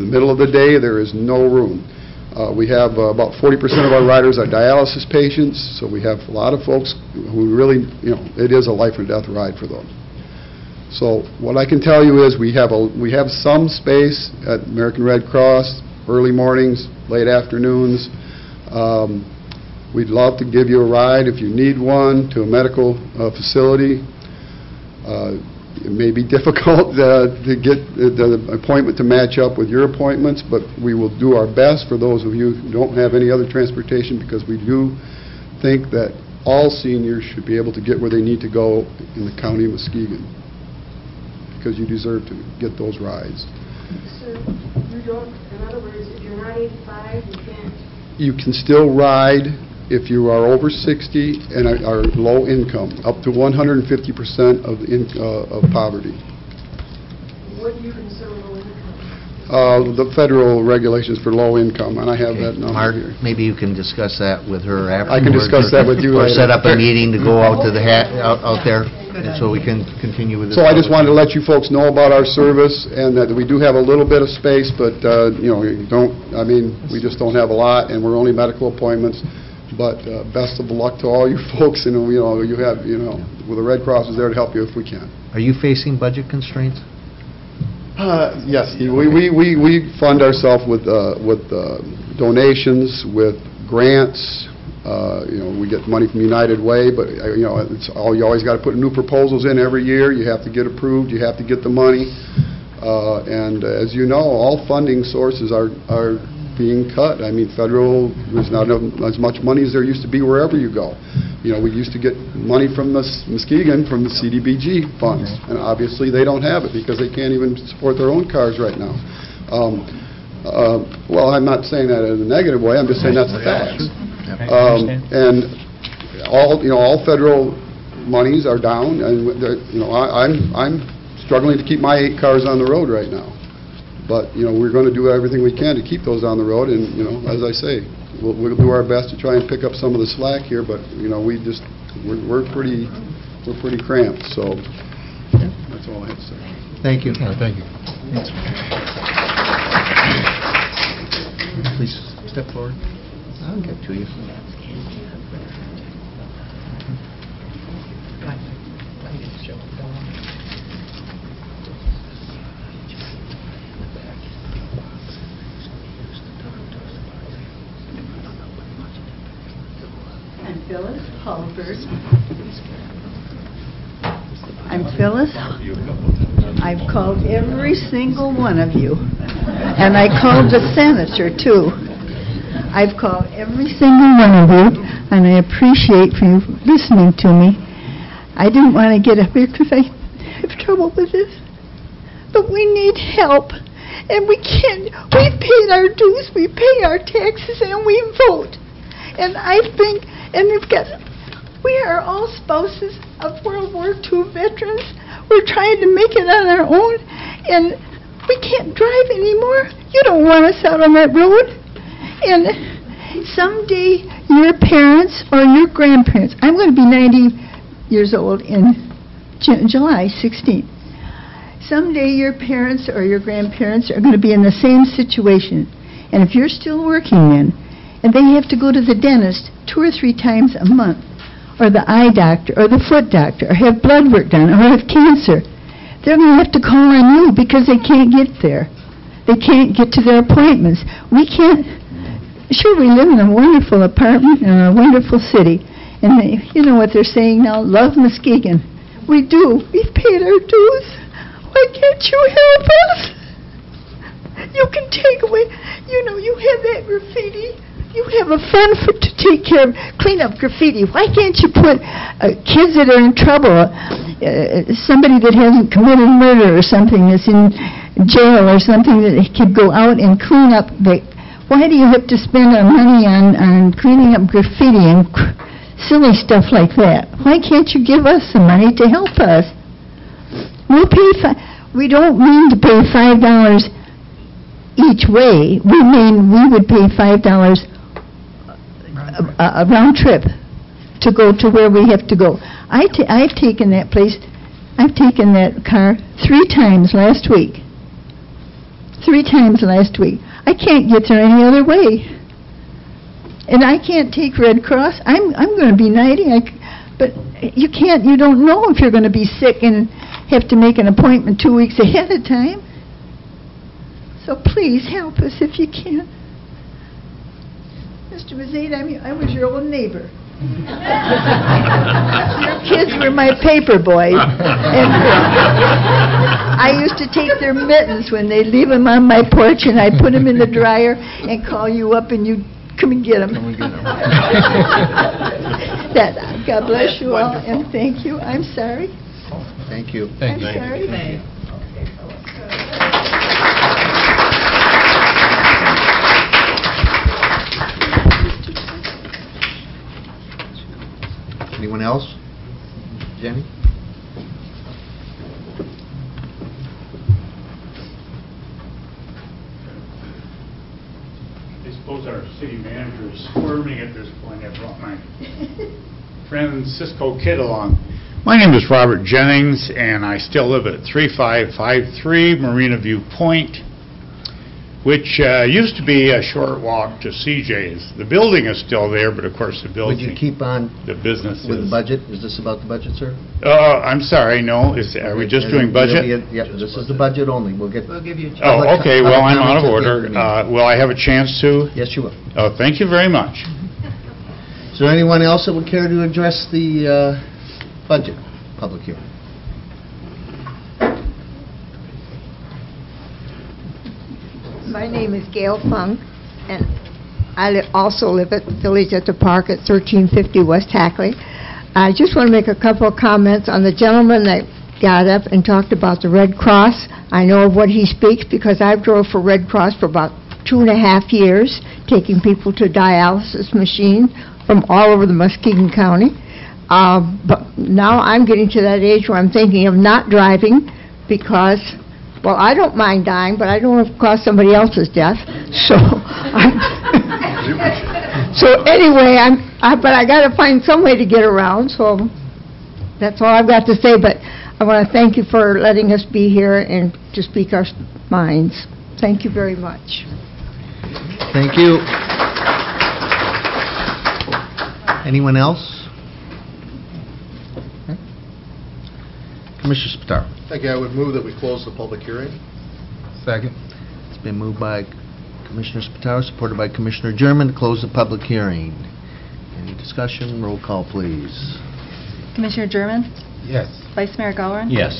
In the middle of the day, there is no room. Uh, We have uh, about 40% of our riders are dialysis patients, so we have a lot of folks who really, you know, it is a life or death ride for them. So what I can tell you is we have a, we have some space at American Red Cross, early mornings, late afternoons. Um, We'd love to give you a ride if you need one to a medical uh, facility. Uh, It may be difficult uh, to get the appointment to match up with your appointments, but we will do our best for those of you who don't have any other transportation, because we do think that all seniors should be able to get where they need to go in the county of Muskegon, because you deserve to get those rides. Sir, you don't, in other words, if you're not 85, you can't You can still ride if you are over 60 and are low income, up to 150% of the in- uh, of poverty. What do you consider low income? Uh, The federal regulations for low income, and I have that number Mark, here. maybe you can discuss that with her I afterwards. can discuss that with you Or later. set up a meeting to go out to the, ha- out out there, and so we can continue with this. So I just wanted to let you folks know about our service, and that we do have a little bit of space, but, uh, you know, you don't, I mean, we just don't have a lot, and we're only medical appointments, but uh, best of luck to all you folks, and, you know, you have, you know, well, the Red Cross is there to help you if we can. Are you facing budget constraints? Uh, Yes, we, we, we we fund ourselves with, uh, with uh, donations, with grants, uh, you know, we get money from United Way, but, uh, you know, it's, all you always got to put new proposals in every year, you have to get approved, you have to get the money, Uh, and as you know, all funding sources are, are being cut. I mean, federal, there's not as much money as there used to be wherever you go. You know, we used to get money from Mus- Muskegon, from the CDBG funds, and obviously, they don't have it because they can't even support their own cars right now. Um, uh, Well, I'm not saying that in a negative way, I'm just saying that's the facts. Um, And all, you know, all federal monies are down, and, they're- you know, I- I'm I'm struggling to keep my eight cars on the road right now. But, you know, we're going to do everything we can to keep those on the road, and, you know, as I say, we'll we'll do our best to try and pick up some of the slack here, but, you know, we just, we're we're pretty, we're pretty cramped, so that's all I have to say. Thank you. Thank you. Please step forward. I'll get to you. I'm Phyllis Hulbert. I'm Phyllis. I've called every single one of you, and I called the senator, too. I've called every single one of you, and I appreciate for you listening to me. I didn't want to get up here because I have trouble with this, but we need help, and we can't, we've paid our dues, we pay our taxes, and we vote. And I think, and got, we are all spouses of World War II veterans. We're trying to make it on our own, and we can't drive anymore. You don't want us out on that road. And someday, your parents or your grandparents, I'm going to be 90 years old in Ju- July 16th. Someday, your parents or your grandparents are going to be in the same situation. And if you're still working then, and they have to go to the dentist two or three times a month, or the eye doctor, or the foot doctor, or have blood work done, or have cancer, they're going to have to call on you because they can't get there. They can't get to their appointments. We can't. Sure, we live in a wonderful apartment in a wonderful city, and they, you know what they're saying now? Love Muskegon. We do. We've paid our dues. Why can't you help us? You can take away. You know, you have that graffiti. You have a fund for to take care of, clean up graffiti. Why can't you put uh, kids that are in trouble, uh, somebody that hasn't committed murder or something that's in jail or something that could go out and clean up the. Why do you have to spend our money on on cleaning up graffiti and silly stuff like that? Why can't you give us some money to help us? We'll pay. Fi- we don't mean to pay five dollars each way. We mean we would pay five dollars a, a round trip to go to where we have to go. I ta- I've taken that place, I've taken that car three times last week. Three times last week. I can't get there any other way. And I can't take Red Cross. I'm, I'm going to be 90, I c but you can't, you don't know if you're going to be sick and have to make an appointment two weeks ahead of time. So please help us if you can. Mr. Mazade, I'm, I was your old neighbor. Your kids were my paper boys. And I used to take their mittens when they leave them on my porch, and I'd put them in the dryer and call you up, and you'd come and get them. That, God bless you all, and thank you. I'm sorry. Thank you. I'm sorry. Anyone else? Jenny? I suppose our city manager is squirming at this point. I brought my friend Cisco Kid along. My name is Robert Jennings, and I still live at 3553 Marina View Point, which uh, used to be a short walk to CJ's. The building is still there, but of course the building. Would you keep on the business with the is... budget? Is this about the budget, sir? Uh, I'm sorry, no, is, are we just doing budget? Yeah, this is the budget only. We'll get... We'll give you a chance. Oh, okay, well, public I'm out of comments at the end order. of. Uh, Will I have a chance to? Yes, you will. Oh, thank you very much. Is there anyone else that would care to address the uh, budget public hearing? My name is Gail Funk, and I li- also live at the Village at the Park at 1350 West Hackley. I just want to make a couple of comments on the gentleman that got up and talked about the Red Cross. I know of what he speaks because I've drove for Red Cross for about two and a half years, taking people to dialysis machines from all over the Muskegon County. Uh, But now I'm getting to that age where I'm thinking of not driving because, well, I don't mind dying, but I don't want to cause somebody else's death. So, so anyway, I'm, I- but I got to find some way to get around, so that's all I've got to say. But I want to thank you for letting us be here and to speak our minds. Thank you very much. Thank you. Anyone else? Commissioner Spataro. Thank you. I would move that we close the public hearing. Second. It's been moved by Commissioner Spataro, supported by Commissioner German, to close the public hearing. Any discussion? Roll call, please. Commissioner German? Yes. Vice Mayor Gawron? Yes.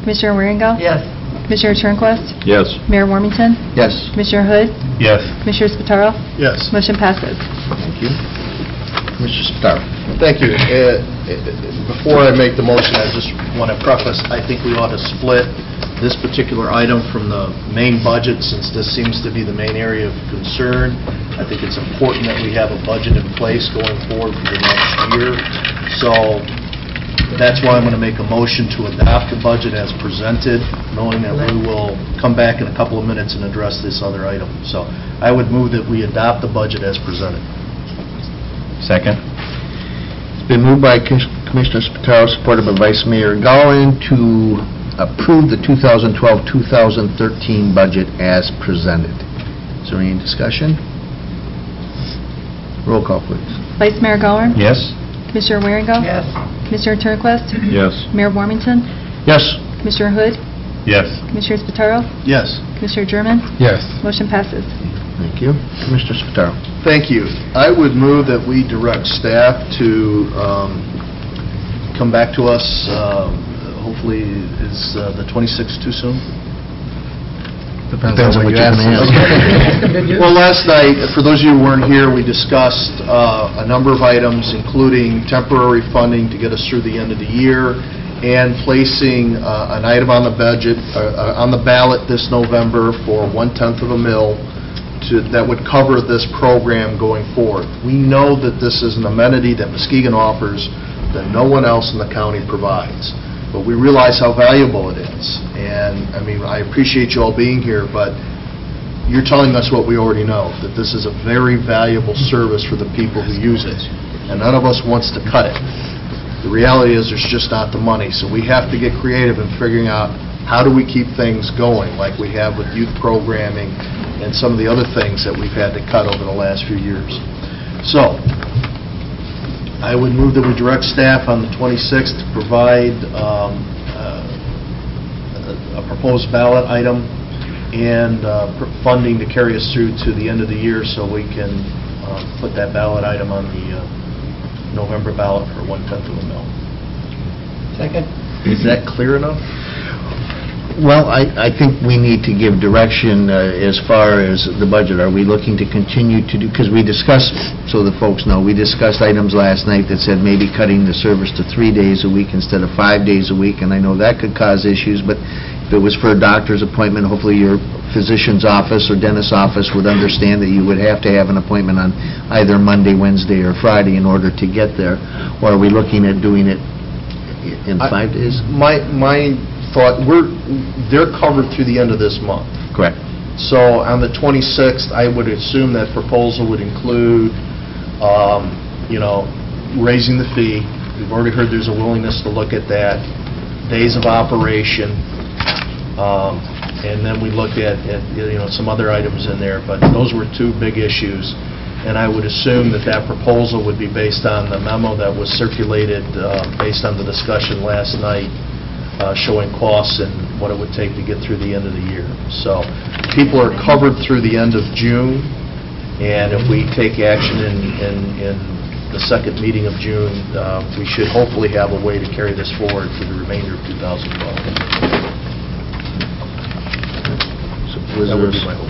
Commissioner Wierengo? Yes. Commissioner Turnquist? Yes. Mayor Warmington? Yes. Commissioner Hood? Yes. Commissioner Spataro? Yes. Motion passes. Thank you. Commissioner Spataro. Thank you. Uh, Before I make the motion, I just want to preface, I think we ought to split this particular item from the main budget, since this seems to be the main area of concern. I think it's important that we have a budget in place going forward for the next year. So that's why I'm going to make a motion to adopt the budget as presented, knowing that we will come back in a couple of minutes and address this other item. So I would move that we adopt the budget as presented. Second? It's been moved by Commis- Commissioner Spataro, supported by Vice Mayor Gawron, to approve the 2012-2013 budget as presented. Is there any discussion? Roll call, please. Vice Mayor Gawron? Yes. Commissioner Wierengo? Yes. Commissioner Turnquist? Yes. Mayor Warmington? Yes. Commissioner Hood? Yes. Commissioner Spataro? Yes. Commissioner German? Yes. Motion passes. Thank you. Commissioner Spataro. Thank you. I would move that we direct staff to um, come back to us, um, hopefully, is uh, the 26th too soon? Depends on what you're going to ask. Well, last night, for those of you who weren't here, we discussed uh, a number of items, including temporary funding to get us through the end of the year, and placing uh, an item on the budget, uh, uh, on the ballot this November for one-tenth of a mil to, that would cover this program going forward. We know that this is an amenity that Muskegon offers that no one else in the county provides, but we realize how valuable it is. And, I mean, I appreciate you all being here, but you're telling us what we already know, that this is a very valuable service for the people who use it, and none of us wants to cut it. The reality is, there's just not the money, so we have to get creative in figuring out how do we keep things going, like we have with youth programming and some of the other things that we've had to cut over the last few years. So, I would move that we direct staff on the 26th to provide um, uh, a proposed ballot item and uh, pr- funding to carry us through to the end of the year so we can uh, put that ballot item on the uh, November ballot for one-tenth of a mil. Second. Is that clear enough? Well, I, I think we need to give direction uh, as far as the budget. Are we looking to continue to do, because we discussed, so the folks know, we discussed items last night that said maybe cutting the service to three days a week instead of five days a week, and I know that could cause issues, but if it was for a doctor's appointment, hopefully your physician's office or dentist's office would understand that you would have to have an appointment on either Monday, Wednesday, or Friday in order to get there. Or are we looking at doing it in I- five days? My, my thought, we're, they're covered through the end of this month. Correct. So on the 26th, I would assume that proposal would include, um, you know, raising the fee. We've already heard there's a willingness to look at that, days of operation, um, and then we looked at, at, you know, some other items in there, but those were two big issues. And I would assume that that proposal would be based on the memo that was circulated, uh, based on the discussion last night, uh, showing costs and what it would take to get through the end of the year. So people are covered through the end of June, and if we take action in, in, in the second meeting of June, uh, we should hopefully have a way to carry this forward for the remainder of 2012. Was That there, would be my hope.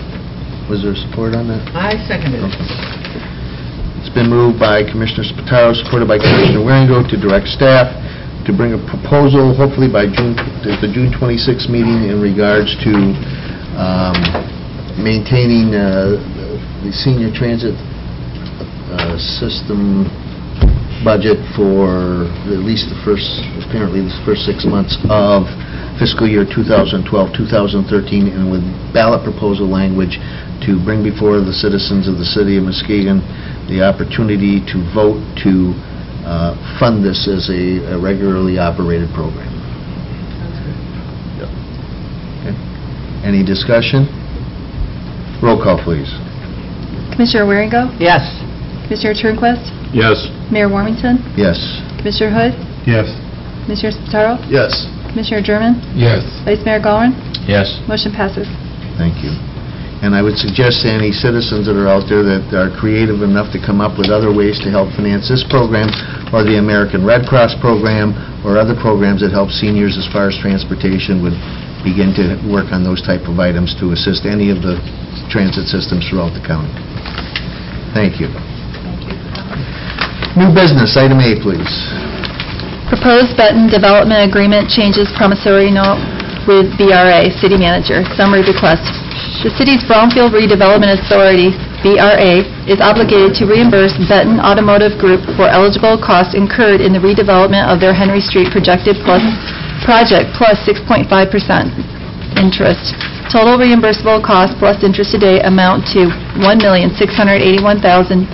was there support on that? I seconded it. It's been moved by Commissioner Spataro, supported by Commissioner Wierengo, to direct staff to bring a proposal, hopefully by June, the the June 26 meeting, in regards to um, maintaining uh, the senior transit uh, system budget for at least the first, apparently the first six months of fiscal year 2012, 2013, and with ballot proposal language to bring before the citizens of the city of Muskegon the opportunity to vote to uh, fund this as a a regularly operated program. Yep. Okay. Any discussion? Roll call, please. Commissioner Wierengo? Yes. Commissioner Turnquist? Yes. Mayor Warmington? Yes. Commissioner Hood? Yes. Commissioner Spataro? Yes. Commissioner German? Yes. Vice Mayor Gawron? Yes. Motion passes. Thank you. And I would suggest to any citizens that are out there that are creative enough to come up with other ways to help finance this program, or the American Red Cross program, or other programs that help seniors as far as transportation, would begin to work on those type of items to assist any of the transit systems throughout the county. Thank you. New business, item A, please. Proposed Benton Development Agreement changes promissory note with BRA, City Manager. Summary request. The city's Brownfield Redevelopment Authority, BRA, is obligated to reimburse Benton Automotive Group for eligible costs incurred in the redevelopment of their Henry Street projected plus, project plus 6.5% interest. Total reimbursable costs plus interest today amount to $1,681,590.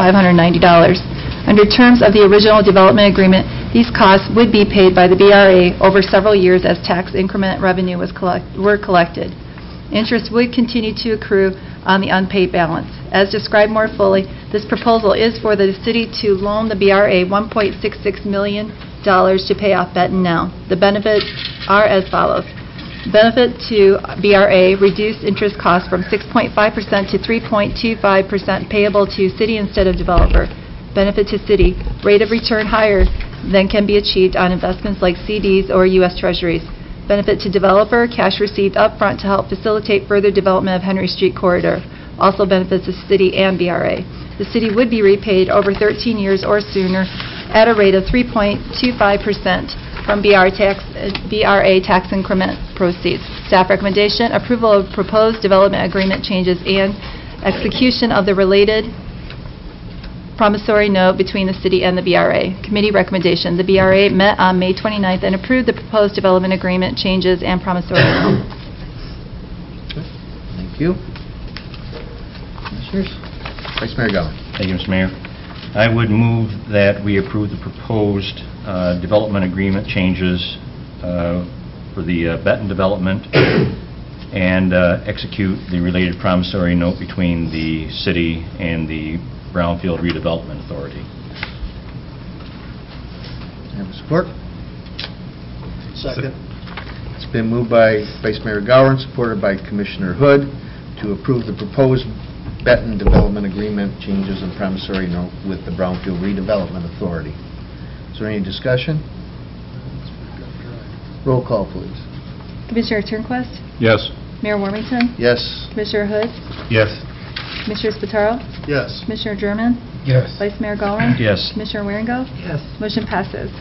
Under terms of the original development agreement, these costs would be paid by the BRA over several years as tax increment revenue was collect, were collected. Interest would continue to accrue on the unpaid balance. As described more fully, this proposal is for the city to loan the BRA $1.66 million to pay off Benton now. The benefits are as follows. Benefit to BRA, reduced interest cost from 6.5% to 3.25% payable to city instead of developer. Benefit to city, rate of return higher than can be achieved on investments like CDs or U.S. Treasuries. Benefit to developer, cash received upfront to help facilitate further development of Henry Street corridor. Also benefits the city and BRA. The city would be repaid over 13 years or sooner at a rate of 3.25% from BR tax, BRA tax increment proceeds. Staff recommendation, approval of proposed development agreement changes and execution of the related promissory note between the city and the BRA. Committee recommendation, the BRA met on May 29th and approved the proposed development agreement changes and promissory note. Thank you. Commissioners? Vice Mayor Gawron. Thank you, Mr. Mayor. I would move that we approve the proposed uh, development agreement changes uh, for the uh, Benton development and uh, execute the related promissory note between the city and the Brownfield Redevelopment Authority. Have a support? Second. It's been moved by Vice Mayor Gawron, supported by Commissioner Hood, to approve the proposed Benton Development Agreement changes and promissory note with the Brownfield Redevelopment Authority. Is there any discussion? Roll call, please. Commissioner Turnquist? Yes. Mayor Warmington? Yes. Commissioner Hood? Yes. Commissioner Spataro? Yes. Commissioner German? Yes. Vice Mayor Gawron? Yes. Commissioner Wierengo? Yes. Motion passes.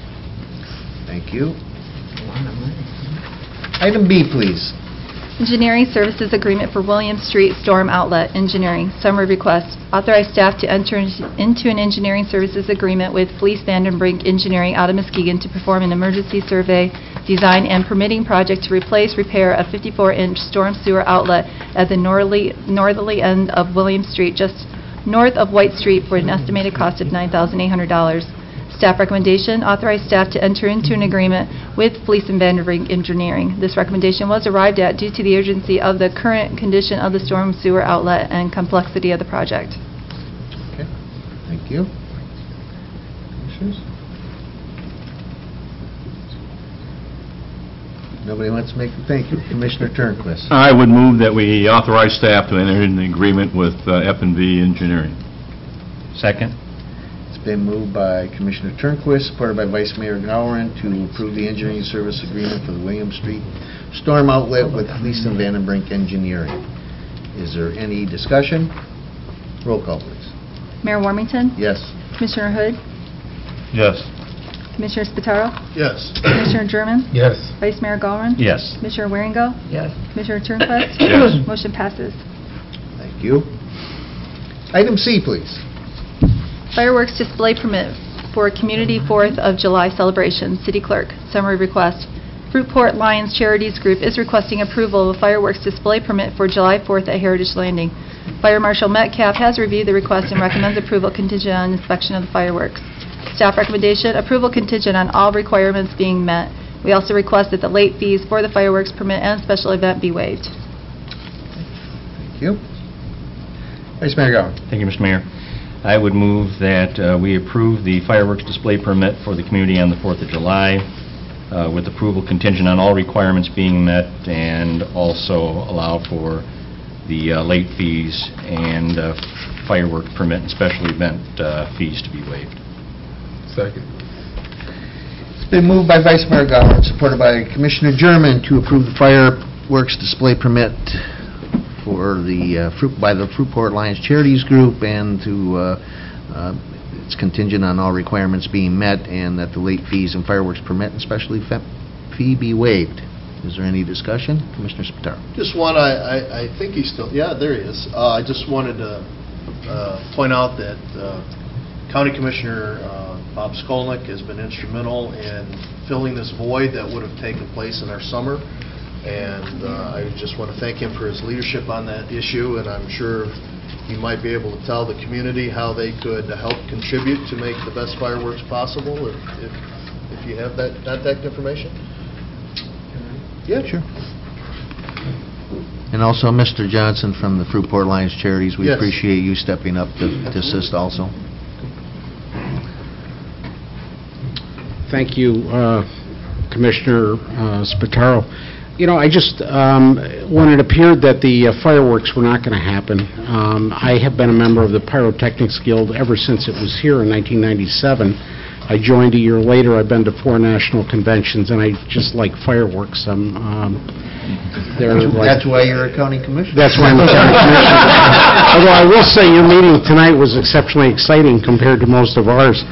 Thank you. Item B, please. Engineering Services Agreement for William Street Storm Outlet Engineering. Summary request. Authorize staff to enter into an engineering services agreement with Fleis VandenBrink Engineering out of Muskegon to perform an emergency survey, design, and permitting project to replace, repair a 54-inch storm sewer outlet at the northerly northerly end of William Street, just north of White Street, for an estimated cost of $9,800. Staff recommendation, authorize staff to enter into an agreement with Fleis and VandenBrink Engineering. This recommendation was arrived at due to the urgency of the current condition of the storm sewer outlet and complexity of the project. Okay, thank you. Commissioners? Nobody wants to make, thank you. Commissioner Turnquist. I would move that we authorize staff to enter into an agreement with uh, f and V Engineering. Second? It's been moved by Commissioner Turnquist, supported by Vice Mayor Gawron, to approve the engineering service agreement for the William Street storm outlet with Fleis and VandenBrink Engineering. Is there any discussion? Roll call, please. Mayor Warmington? Yes. Commissioner Hood? Yes. Commissioner Spataro? Yes. Commissioner German? Yes. Vice Mayor Gawron? Yes. Commissioner Wierengo? Yes. Commissioner Turnquist? Yes. Motion passes. Thank you. Item C, please. Fireworks display permit for Community Fourth of July celebration. City Clerk, summary request. Fruitport Lions Charities Group is requesting approval of a fireworks display permit for July 4th at Heritage Landing. Fire Marshal Metcalf has reviewed the request and recommends approval contingent on inspection of the fireworks. Staff recommendation, approval contingent on all requirements being met. We also request that the late fees for the fireworks permit and special event be waived. Thank you. Vice Mayor Gawron. Thank you, Mr. Mayor. I would move that uh, we approve the fireworks display permit for the community on the 4th of July uh, with approval contingent on all requirements being met and also allow for the uh, late fees and uh, firework permit and special event uh, fees to be waived. Second. It's been moved by Vice Mayor Gawron, supported by Commissioner German to approve the fireworks display permit for the, uh, Fruit by the Fruitport Lions Charities Group and to, uh, uh, it's contingent on all requirements being met and that the late fees and fireworks permit and special fee be waived. Is there any discussion? Commissioner Spataro. Just one, I, I, I think he's still, yeah, there he is. Uh, I just wanted to, uh, point out that, County Commissioner, Bob Scolnik has been instrumental in filling this void that would have taken place in our summer. And, uh, I just want to thank him for his leadership on that issue, and I'm sure he might be able to tell the community how they could help contribute to make the best fireworks possible, if, if, if you have that contact information. Yeah, sure. And also Mr. Johnson from the Fruitport Lions Charities, we Yes. appreciate you stepping up to to assist also. Thank you, uh, Commissioner uh, Spataro. You know, I just, um, when it appeared that the uh, fireworks were not going to happen, um, I have been a member of the Pyrotechnics Guild ever since it was here in 1997. I joined a year later, I've been to four national conventions, and I just like fireworks. I'm, um, they're like... That's why you're a county commissioner? That's why I'm a county commissioner. Although I will say, your meeting tonight was exceptionally exciting compared to most of ours.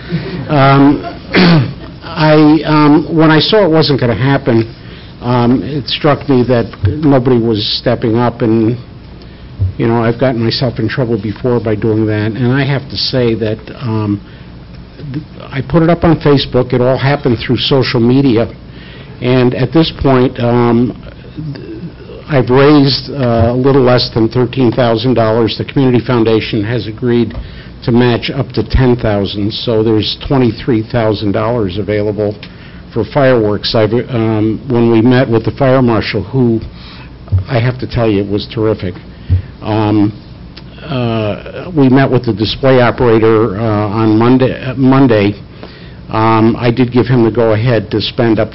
Um, I, um, when I saw it wasn't going to happen, um, it struck me that nobody was stepping up, and, you know, I've gotten myself in trouble before by doing that, and I have to say that um, th- I put it up on Facebook, it all happened through social media, and at this point, um, I've raised uh, a little less than $13,000. The Community Foundation has agreed to match up to 10,000, so there's $23,000 available for fireworks. I've, um, When we met with the fire marshal, who, I have to tell you, it was terrific, um, uh, we met with the display operator uh, on Monday, uh, Monday. Um, I did give him the go-ahead to spend up,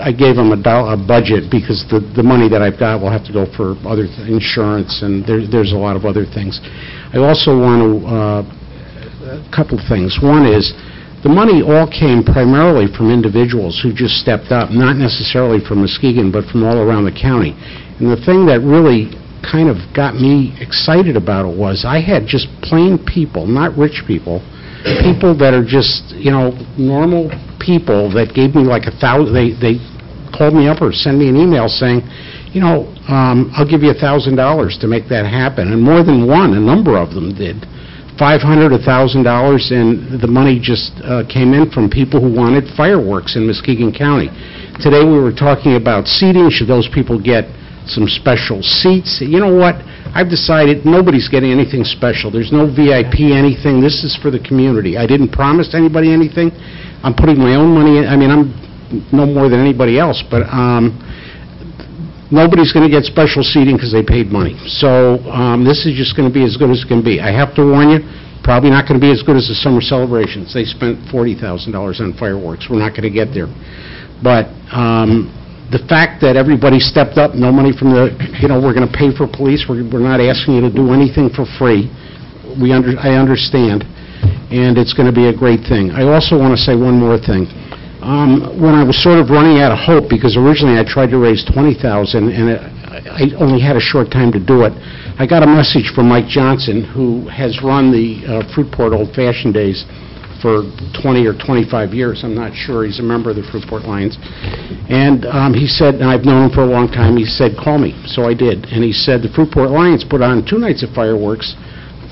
I gave him a a budget, because the the money that I've got will have to go for other, th- insurance, and there- there's a lot of other things. I also want to, uh, a couple things. One is, the money all came primarily from individuals who just stepped up, not necessarily from Muskegon, but from all around the county. And the thing that really kind of got me excited about it was, I had just plain people, not rich people, people that are just, you know, normal people that gave me like a thousand, they, they called me up or sent me an email saying, you know, um, I'll give you a thousand dollars to make that happen. And more than one, a number of them did. Five hundred, a thousand dollars, and the money just uh, came in from people who wanted fireworks in Muskegon County. Today, we were talking about seating. Should those people get some special seats? You know what? I've decided nobody's getting anything special. There's no VIP anything. This is for the community. I didn't promise anybody anything. I'm putting my own money in. I mean, I'm no more than anybody else, but um, nobody's going to get special seating because they paid money. So um, this is just going to be as good as it can be. I have to warn you, probably not going to be as good as the summer celebrations. They spent $40,000 on fireworks. We're not going to get there. But um, the fact that everybody stepped up, no money from the, you know, we're going to pay for police, we're we're not asking you to do anything for free. We under, I understand, and it's going to be a great thing. I also want to say one more thing. Um, When I was sort of running out of hope, because originally I tried to raise 20,000, and it- I only had a short time to do it, I got a message from Mike Johnson, who has run the uh, Fruitport Old Fashioned Days for 20 or 25 years, I'm not sure, he's a member of the Fruitport Lions. And um, he said, and I've known him for a long time, he said, "Call me." So I did, and he said, "The Fruitport Lions put on two nights of fireworks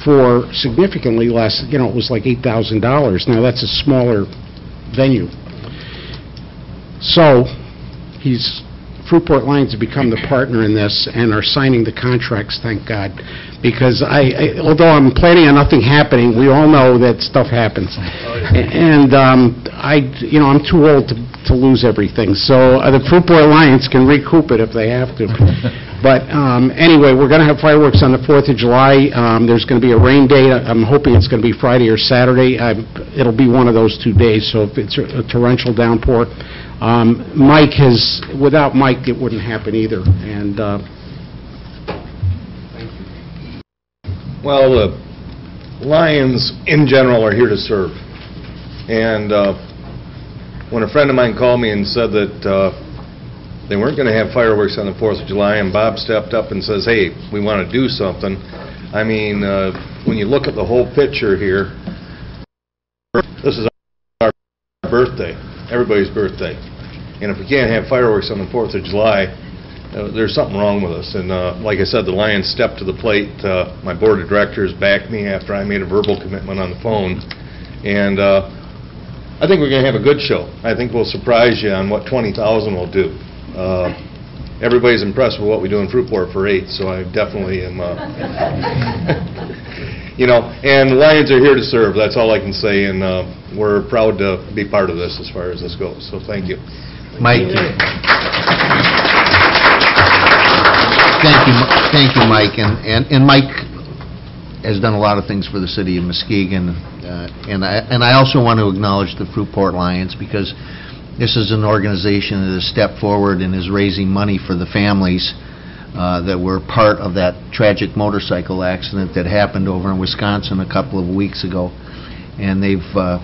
for significantly less, you know, it was like $8,000. Now, that's a smaller venue. So, he's, Fruitport Lions have become the partner in this and are signing the contracts, thank God. Because I, I- although I'm planning on nothing happening, we all know that stuff happens. And um, I, you know, I'm too old to to lose everything, so uh, the Fruitport Lions can recoup it if they have to. But um, anyway, we're going to have fireworks on the 4th of July. Um, There's going to be a rain date. I'm hoping it's going to be Friday or Saturday. I- It'll be one of those two days, so if it's a torrential downpour. Um, Mike has, without Mike, it wouldn't happen either, and uh, Well, the Lions, in general, are here to serve. And uh, when a friend of mine called me and said that uh, they weren't going to have fireworks on the 4th of July, and Bob stepped up and says, "Hey, we want to do something," I mean, uh, when you look at the whole picture here, this is our birthday, everybody's birthday. And if we can't have fireworks on the 4th of July, uh, there's something wrong with us. And uh, like I said, the Lions stepped to the plate. Uh, My board of directors backed me after I made a verbal commitment on the phone. And uh, I think we're going to have a good show. I think we'll surprise you on what 20,000 will do. Uh, Everybody's impressed with what we do in Fruitport for eight, so I definitely am, uh, you know, and the Lions are here to serve, that's all I can say, and we're proud to be part of this as far as this goes, so thank you. Mike. Thank you, thank you, Mike. And and and Mike has done a lot of things for the city of Muskegon. uh, And I and I also want to acknowledge the Fruitport Lions because this is an organization that has stepped forward and is raising money for the families uh, that were part of that tragic motorcycle accident that happened over in Wisconsin a couple of weeks ago. And they've uh,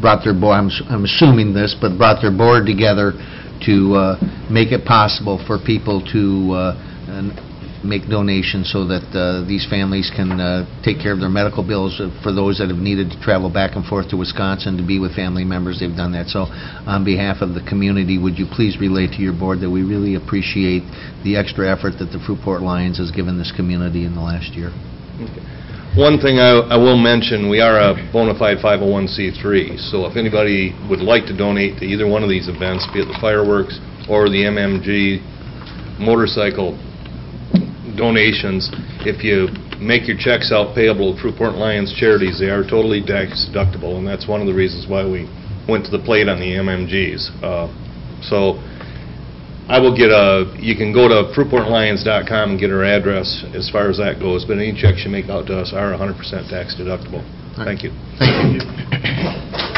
brought their board, I'm s- I'm assuming this, but brought their board together to uh, make it possible for people to uh, make donations so that uh, these families can uh, take care of their medical bills for those that have needed to travel back and forth to Wisconsin to be with family members. They've done that. So on behalf of the community, would you please relay to your board that we really appreciate the extra effort that the Fruitport Lions has given this community in the last year? One thing I I will mention, we are a bona fide 501c3, so if anybody would like to donate to either one of these events, be it the fireworks or the MMG motorcycle donations, if you make your checks out payable to Fruitport Lions Charities, they are totally tax deductible, and that's one of the reasons why we went to the plate on the MMGs. Uh, So I will get a, you can go to fruitportlions.com and get our address as far as that goes, but any checks you make out to us are 100% tax deductible. Thank you. Thank you.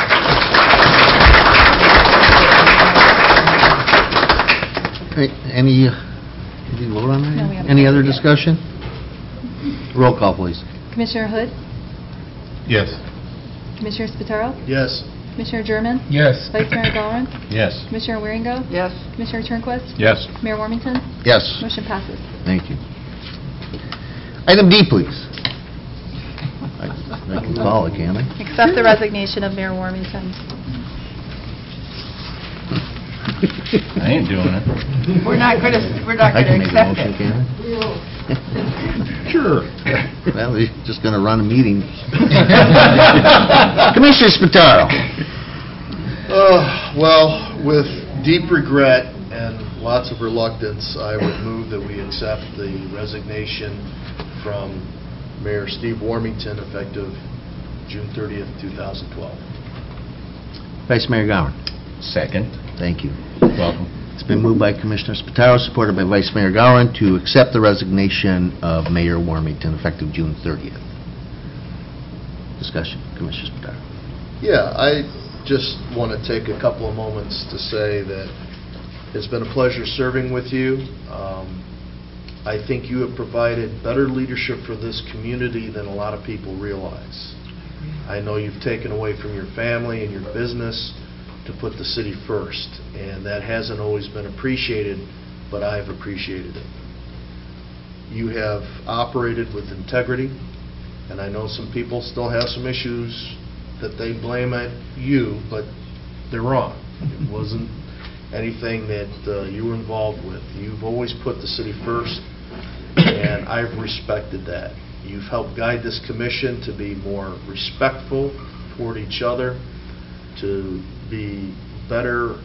Okay, Any, uh, did you vote on that? No, we haven't Any voted other yet. discussion? Roll call, please. Commissioner Hood? Yes. Commissioner Spataro? Yes. Commissioner German? Yes. Vice Mayor Gawron? Yes. Commissioner Wierengo? Yes. Commissioner Turnquist? Yes. Mayor Warmington? Yes. Motion passes. Thank you. Item D, please. I I can call it, can't I? Accept the resignation of Mayor Warmington. I ain't doing it. We're not going to, we're not I going can to make a accept motion, it. can I? Sure. Well, we're just going to run a meeting. Commissioner Spataro. Uh, Well, with deep regret and lots of reluctance, I would move that we accept the resignation from Mayor Steve Warmington effective June 30th, 2012. Vice Mayor Gawron. Second. Thank you. Welcome. It's been moved by Commissioner Spataro, supported by Vice Mayor Gawron, to accept the resignation of Mayor Warmington effective June 30th. Discussion, Commissioner Spataro. Yeah, I just want to take a couple of moments to say that it's been a pleasure serving with you. Um, I think you have provided better leadership for this community than a lot of people realize. I know you've taken away from your family and your business to put the city first, and that hasn't always been appreciated, but I've appreciated it. You have operated with integrity, and I know some people still have some issues that they blame at you, but they're wrong. It wasn't anything that uh, you were involved with. You've always put the city first, and I've respected that. You've helped guide this commission to be more respectful toward each other, to be better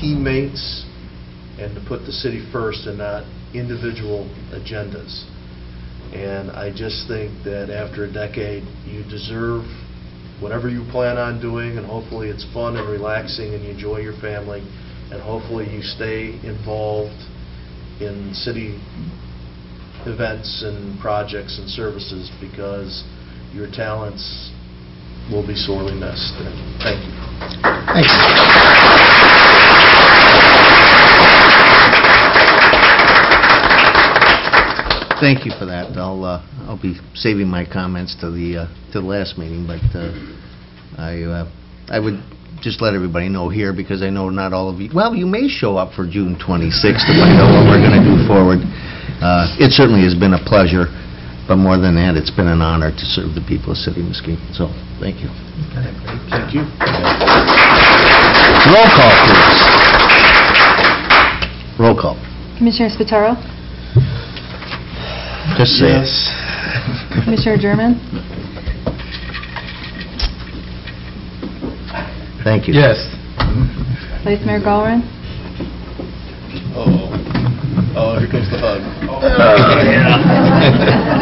teammates, and to put the city first and not individual agendas. And I just think that after a decade, you deserve whatever you plan on doing, and hopefully it's fun and relaxing and you enjoy your family, and hopefully you stay involved in city events and projects and services because your talents will be sorely missed. And Thank you. Thank you for that. I'll, uh, I'll be saving my comments to the, uh, to the last meeting, but uh, I, uh, I would just let everybody know here, because I know not all of you, well, you may show up for June 26th to find out what we're going to do forward. Uh, It certainly has been a pleasure, but more than that, it's been an honor to serve the people of City of Muskegon. So, thank you. Thank you. Roll call, please. Roll call. Commissioner Spataro? Just say it. Commissioner German? Thank you. Yes. Vice Mayor Galvin? Uh-oh. Oh, here comes the hug. Yeah.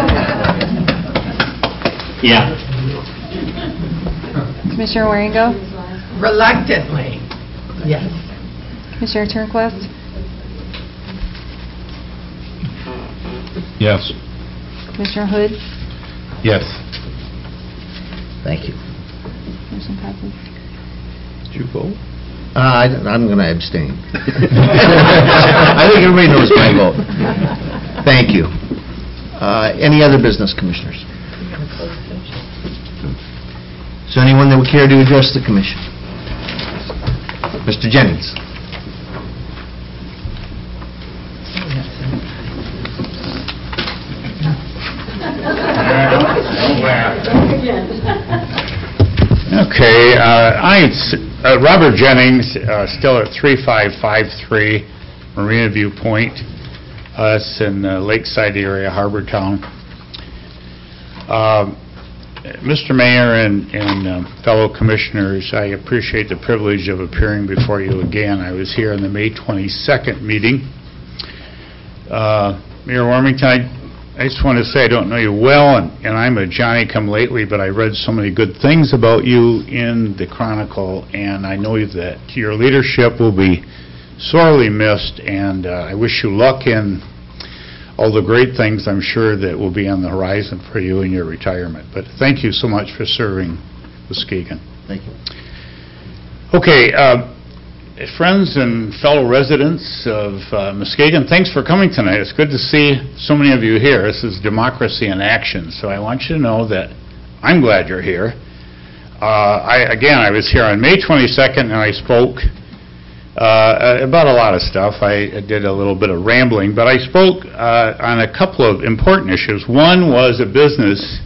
Commissioner Wierengo? Reluctantly, yes. Commissioner Turnquist? Yes. Commissioner Hood? Yes. Thank you. Motion passes. Did you vote? Uh, I- I'm going to abstain. I think everybody knows my vote. Thank you. Uh, Any other business, commissioners? Is there anyone that would care to address the commission? Mr. Jennings? Okay, uh, I, uh, Robert Jennings, uh, still at 3553 Marina View Point. In the lakeside area, Harbor Town. Um, Mr. Mayor and and um, fellow commissioners, I appreciate the privilege of appearing before you again. I was here in the May 22nd meeting. Uh, Mayor Warmington, I I just want to say, I don't know you well, and and I'm a Johnny-come-lately, but I read so many good things about you in the Chronicle, and I know that your leadership will be sorely missed, and uh, I wish you luck in all the great things I'm sure that will be on the horizon for you in your retirement. But thank you so much for serving Muskegon. Thank you. Okay, uh, friends and fellow residents of uh, Muskegon, thanks for coming tonight. It's good to see so many of you here. This is democracy in action, so I want you to know that I'm glad you're here. Uh, I, again, I was here on May 22nd, and I spoke uh, about a lot of stuff. I did a little bit of rambling, but I spoke uh, on a couple of important issues. One was a business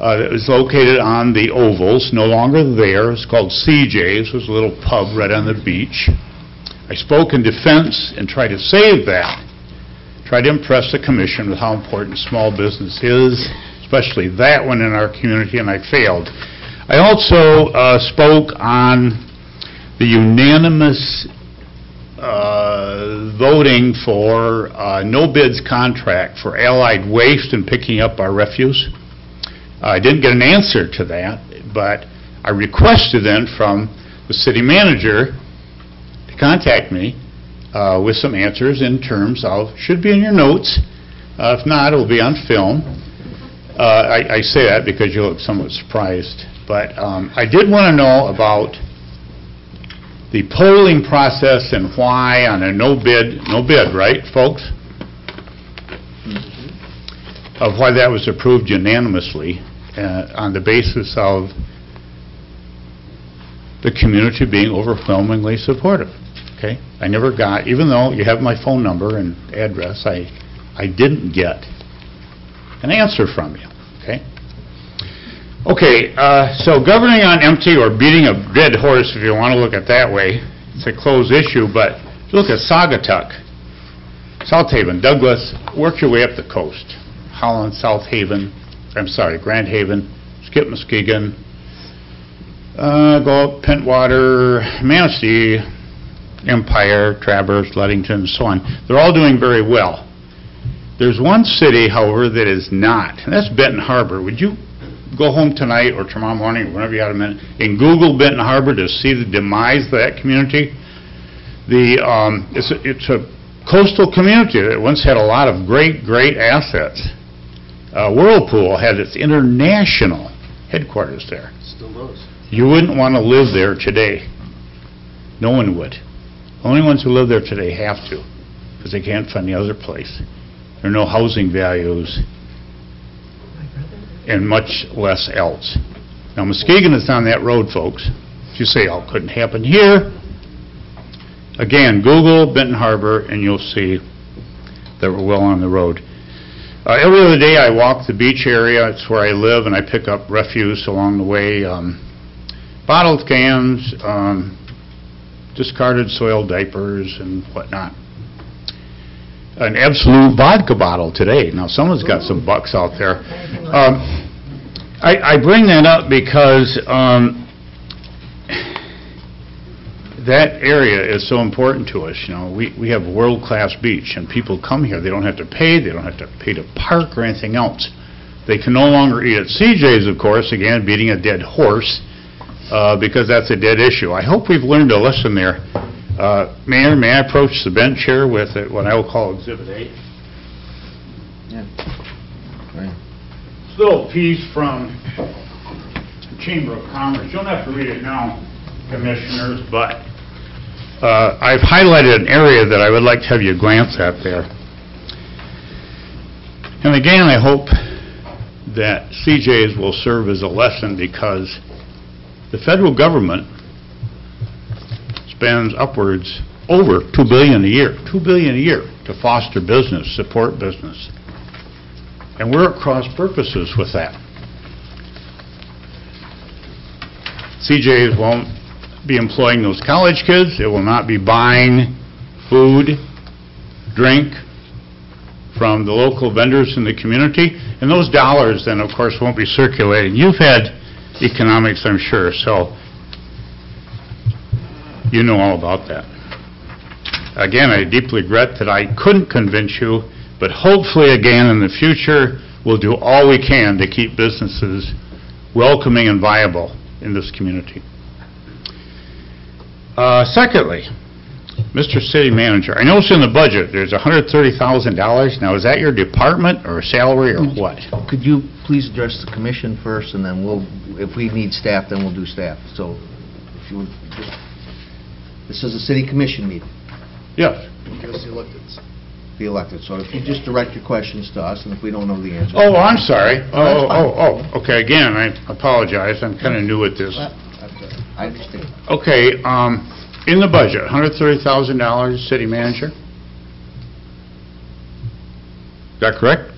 uh, that was located on the Ovals, no longer there. It's called CJ's. It was a little pub right on the beach. I spoke in defense and tried to save that, tried to impress the commission with how important small business is, especially that one in our community, and I failed. I also uh, spoke on the unanimous uh, voting for uh, no bids contract for Allied Waste and picking up our refuse. I didn't get an answer to that, but I requested then from the city manager to contact me uh, with some answers in terms of, should be in your notes, Uh, if not, it'll be on film. Uh, I I say that because you look somewhat surprised, but um, I did want to know about the polling process and why on a no bid, no bid, right, folks? Of why that was approved unanimously uh, on the basis of the community being overwhelmingly supportive, okay? I never got, even though you have my phone number and address, I, I didn't get an answer from you, okay? Okay, uh, so governing on empty or beating a dead horse, if you want to look at it that way, it's a closed issue, but if you look at Saugatuck, South Haven, Douglas, work your way up the coast. Holland, South Haven, I'm sorry, Grand Haven, Skip Muskegon, uh, go up Pentwater, Manistee, Empire, Traverse, Ludington, and so on. They're all doing very well. There's one city, however, that is not, and that's Benton Harbor. Would you go home tonight or tomorrow morning, or whenever you got a minute, and Google Benton Harbor to see the demise of that community? The, um, it's, a- it's a coastal community that once had a lot of great, great assets. Uh, Whirlpool had its international headquarters there. Still does. You wouldn't want to live there today. No one would. Only ones who live there today have to, because they can't find the other place. There are no housing values and much less else. Now Muskegon is on that road, folks. If you say, oh, couldn't happen here, again, Google Benton Harbor, and you'll see that we're well on the road. Uh, Every other day, I walk the beach area, it's where I live, and I pick up refuse along the way, um, bottled cans, um, discarded soiled diapers and whatnot. An Absolut vodka bottle today. Now, someone's got some bucks out there. Um, I I bring that up because um, that area is so important to us, you know. We we have world-class beach, and people come here, they don't have to pay, they don't have to pay to park or anything else. They can no longer eat at CJ's, of course, again, beating a dead horse, uh, because that's a dead issue. I hope we've learned a lesson there. Uh, Mayor, may I approach the bench here with uh, what I will call Exhibit A? It's a little piece from the Chamber of Commerce. You don't have to read it now, Commissioners, but uh, I've highlighted an area that I would like to have you glance at there. And again, I hope that CJ's will serve as a lesson because the federal government spends upwards over 2 billion a year, 2 billion a year to foster business, support business. And we're at cross purposes with that. CJ's won't be employing those college kids, it will not be buying food, drink from the local vendors in the community, and those dollars then, of course, won't be circulating. You've had economics, I'm sure, so you know all about that. Again, I deeply regret that I couldn't convince you, but hopefully again in the future, we'll do all we can to keep businesses welcoming and viable in this community. Uh, Secondly, Mr. City Manager, I noticed in the budget, there's $130,000. Now, is that your department or salary or what? Could you please address the commission first, and then we'll, if we need staff, then we'll do staff. So if you would, just- this is a city commission meeting, Yes. Just the electeds. the elected. So if you just direct your questions to us, and if we don't know the answer. Oh, I'm sorry. Oh, Oh, oh, oh, okay, again, I apologize, I'm kind of new at this. I understand. Okay, um, in the budget, $130,000, city manager? Is that correct?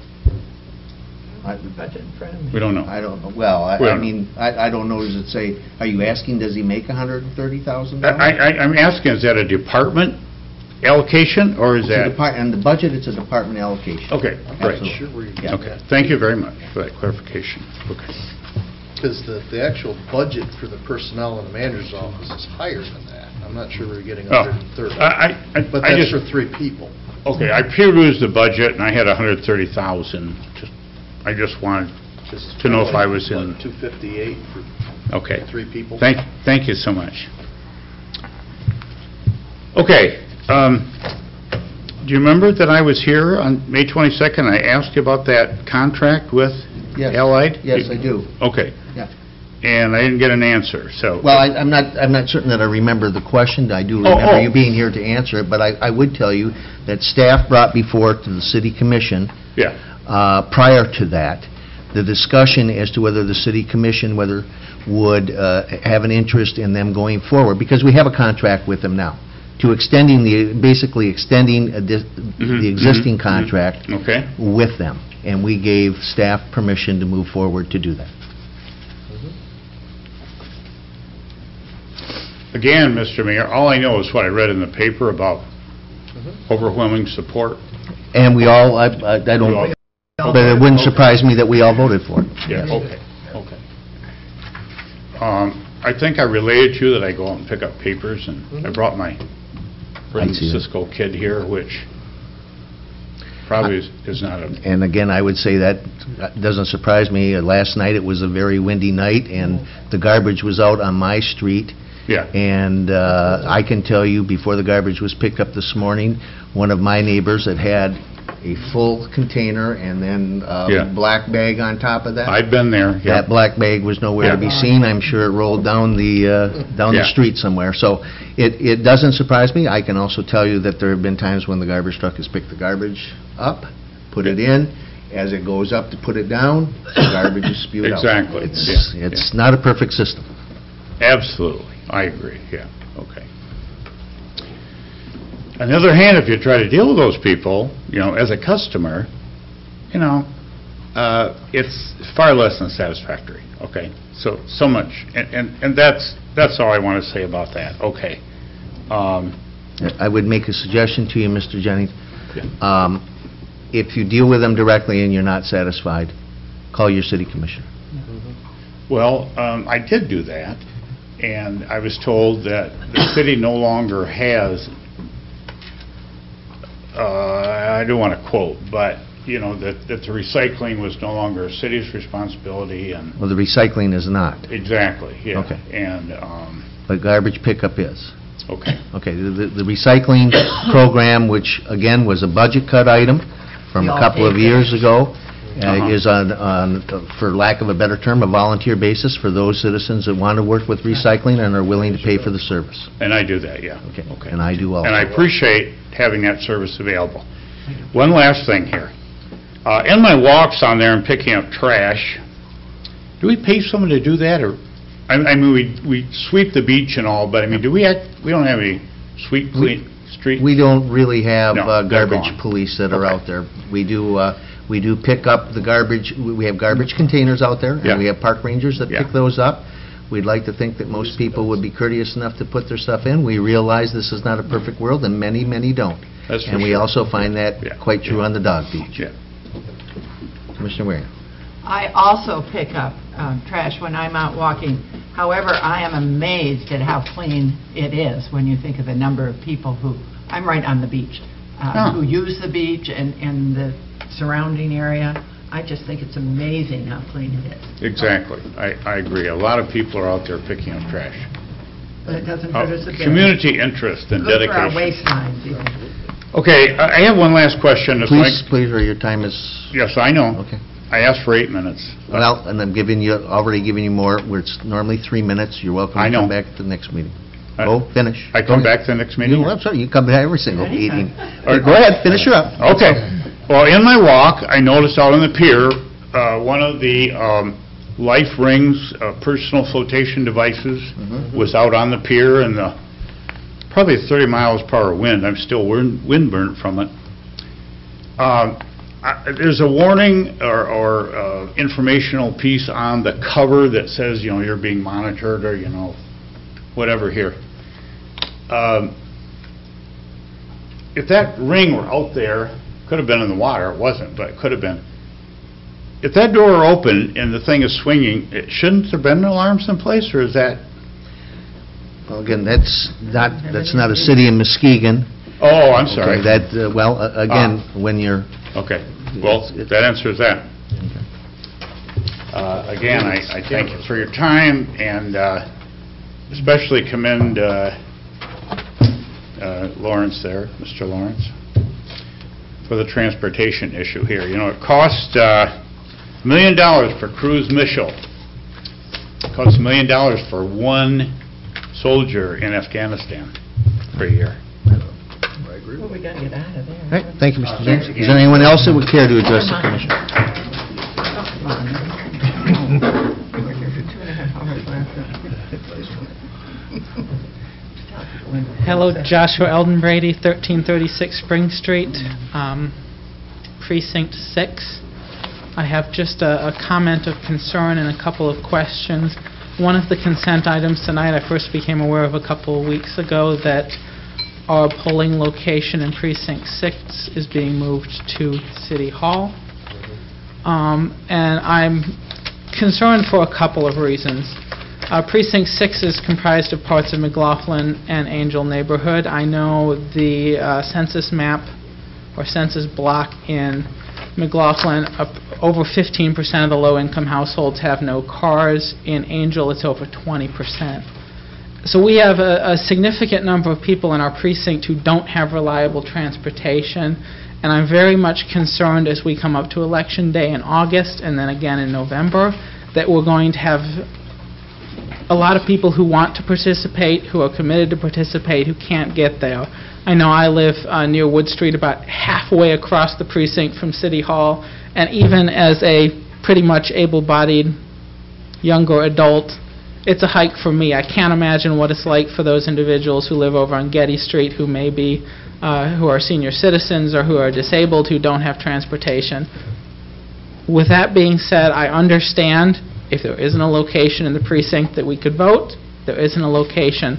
Budget in front of me. We don't know. I don't know, well, I We I don't know. mean, I I don't know, does it say, are you asking, does he make $130,000? I, I, I'm asking, is that a department allocation, or is It's that? depart- And the budget, it's a department allocation. Okay, great. Absolutely. Yeah. Okay, thank you very much for that clarification. Okay. Because the, the actual budget for the personnel in the manager's office is higher than that. I'm not sure we're getting Oh, 130. I, I- I, But I that's just, for three people. okay, I perused the budget, and I had $130,000. Just I just wanted Just to know if I was what, in, 258 for okay. three people? Thank, thank you so much. Okay, um, do you remember that I was here on May 22nd? I asked you about that contract with Yes. Allied? Yes, I do. Okay. Yeah. And I didn't get an answer, so. Well, I- I'm not, I'm not certain that I remember the question. I do Oh, remember oh. you being here to answer it, but I I would tell you that staff brought before to the city commission, Yeah, uh, prior to that, the discussion as to whether the city commission, whether would uh, have an interest in them going forward, because we have a contract with them now, to extending the, basically extending a dis- Mhm, the existing mhm, mhm. contract okay. with them, and we gave staff permission to move forward to do that. Again, Mr. Mayor, all I know is what I read in the paper about overwhelming support. And we all, I I I don't, But it wouldn't surprise me that we all voted for it. Yeah, okay, okay. Um, I think I related to you that I go out and pick up papers, and I brought my I see that. Cisco kid here, which probably is- is not a, And again, I would say that uh, doesn't surprise me. Uh, Last night, it was a very windy night, and the garbage was out on my street. yeah, And uh, I can tell you, before the garbage was picked up this morning, one of my neighbors that had a full container and then Yeah. a black bag on top of that. I've been there, yeah. That black bag was nowhere to be Yeah. seen. I'm sure it rolled down the, uh, down the Yeah. street somewhere. So it, it doesn't surprise me. I can also tell you that there have been times when the garbage truck has picked the garbage up, put it in, as it goes up to put it down, the garbage is spewed out. Exactly. It's, Yeah, it's not a perfect system. Absolutely, I agree, yeah, okay. On the other hand, if you try to deal with those people, you know, as a customer, you know, uh, it's far less than satisfactory, okay? So, so much, and, and and that's, that's all I want to say about that, okay. Um, I would make a suggestion to you, Mr. Jennings. Yeah. Um, If you deal with them directly and you're not satisfied, call your city commissioner. Well, um, I did do that, and I was told that the city no longer has, uh, I don't want to quote, but, you know, that, that the recycling was no longer a city's responsibility, and, Well, the recycling is not, exactly, yeah. Okay. And, um, but garbage pickup is. okay, Okay, the the recycling program, which again was a budget cut item from We a all couple of paid for it. years ago, uh, is on, on, for lack of a better term, a volunteer basis for those citizens that want to work with recycling and are willing to pay for the service. and I do that, yeah. Okay, Okay. and I do also. And I appreciate having that service available. One last thing here. Uh, In my walks on there and picking up trash, do we pay someone to do that, or, I I mean, we we sweep the beach and all, but I mean, do we, act? we don't have any sweep clean street? We don't really have No, uh, they're garbage gone. police that are Okay. out there. We do, uh, we do pick up the garbage, we we have garbage containers out there, Yeah. and we have park rangers that Yeah. pick those up. We'd like to think that most people would be courteous enough to put their stuff in. We realize this is not a perfect world, and many, many don't. That's for And we sure. also find that Yeah. quite true on the dog beach. Yeah. Commissioner Waring? I also pick up um, trash when I'm out walking. However, I am amazed at how clean it is when you think of the number of people who, I'm right on the beach, uh, Oh. who use the beach and and the surrounding area. I just think it's amazing how clean it is. Exactly. I I agree. A lot of people are out there picking up trash. But it doesn't Uh, hurt us a bit. Community interest and Good for our dedication. waistlines, even. Okay, I I have one last question. It's Please, like- please, or your time is, Yes, I know. okay. I asked for eight minutes. Well, and I'm giving you, already giving you more, where it's normally three minutes. You're welcome I to come back at the next meeting. I- Go, finish. I Go come ahead. back to the next meeting? You- I'm sorry, you come back every single meeting. Okay, Go ahead, finish her up. Okay. Well, in my walk, I noticed out on the pier, uh, one of the um, life rings, uh, personal flotation devices, Mm-hmm. was out on the pier and the, probably 30 miles per hour wind. I'm still wind wind burnt from it. Um, I- There's a warning or- or uh, informational piece on the cover that says, you know, you're being monitored or, you know, whatever here. Um, if that ring were out there, could have been in the water, it wasn't, but it could have been. If that door were open and the thing is swinging, it- shouldn't there been alarms in place, or is that, Well, again, that's not, that's not a city in Muskegon. oh, I'm sorry. Okay, That, uh, well, uh, again, when you're, Okay, well, that answers that. Uh, Again, I I thank you for your time, and uh, especially commend uh, uh, Lawrence there, Mr. Lawrence, for the transportation issue here. You know, it cost uh, a million dollars for Cruz Mitchell. It costs a million dollars for one soldier in Afghanistan per year. Well, we gotta get out of there. all right, thank you, Mr. James. Is there anyone else that would care to address the commission? We're here for two and a half hours last Hello, Joshua Eldon Brady, 1336 Spring Street, um, Precinct 6. I have just a a comment of concern and a couple of questions. One of the consent items tonight, I first became aware of a couple of weeks ago that our polling location in Precinct 6 is being moved to City Hall. Um, And I'm concerned for a couple of reasons. Uh, Precinct 6 is comprised of parts of McLaughlin and Angell neighborhood. I know the uh, census map or census block in McLaughlin, over 15% of the low-income households have no cars. In Angell, it's over 20%. So we have a a significant number of people in our precinct who don't have reliable transportation, and I'm very much concerned as we come up to Election Day in August and then again in November, that we're going to have a lot of people who want to participate, who are committed to participate, who can't get there. I know I live uh, near Wood Street, about halfway across the precinct from City Hall, and even as a pretty much able-bodied younger adult, it's a hike for me. I can't imagine what it's like for those individuals who live over on Getty Street who may be, uh, who are senior citizens or who are disabled, who don't have transportation. With that being said, I understand if there isn't a location in the precinct that we could vote, there isn't a location.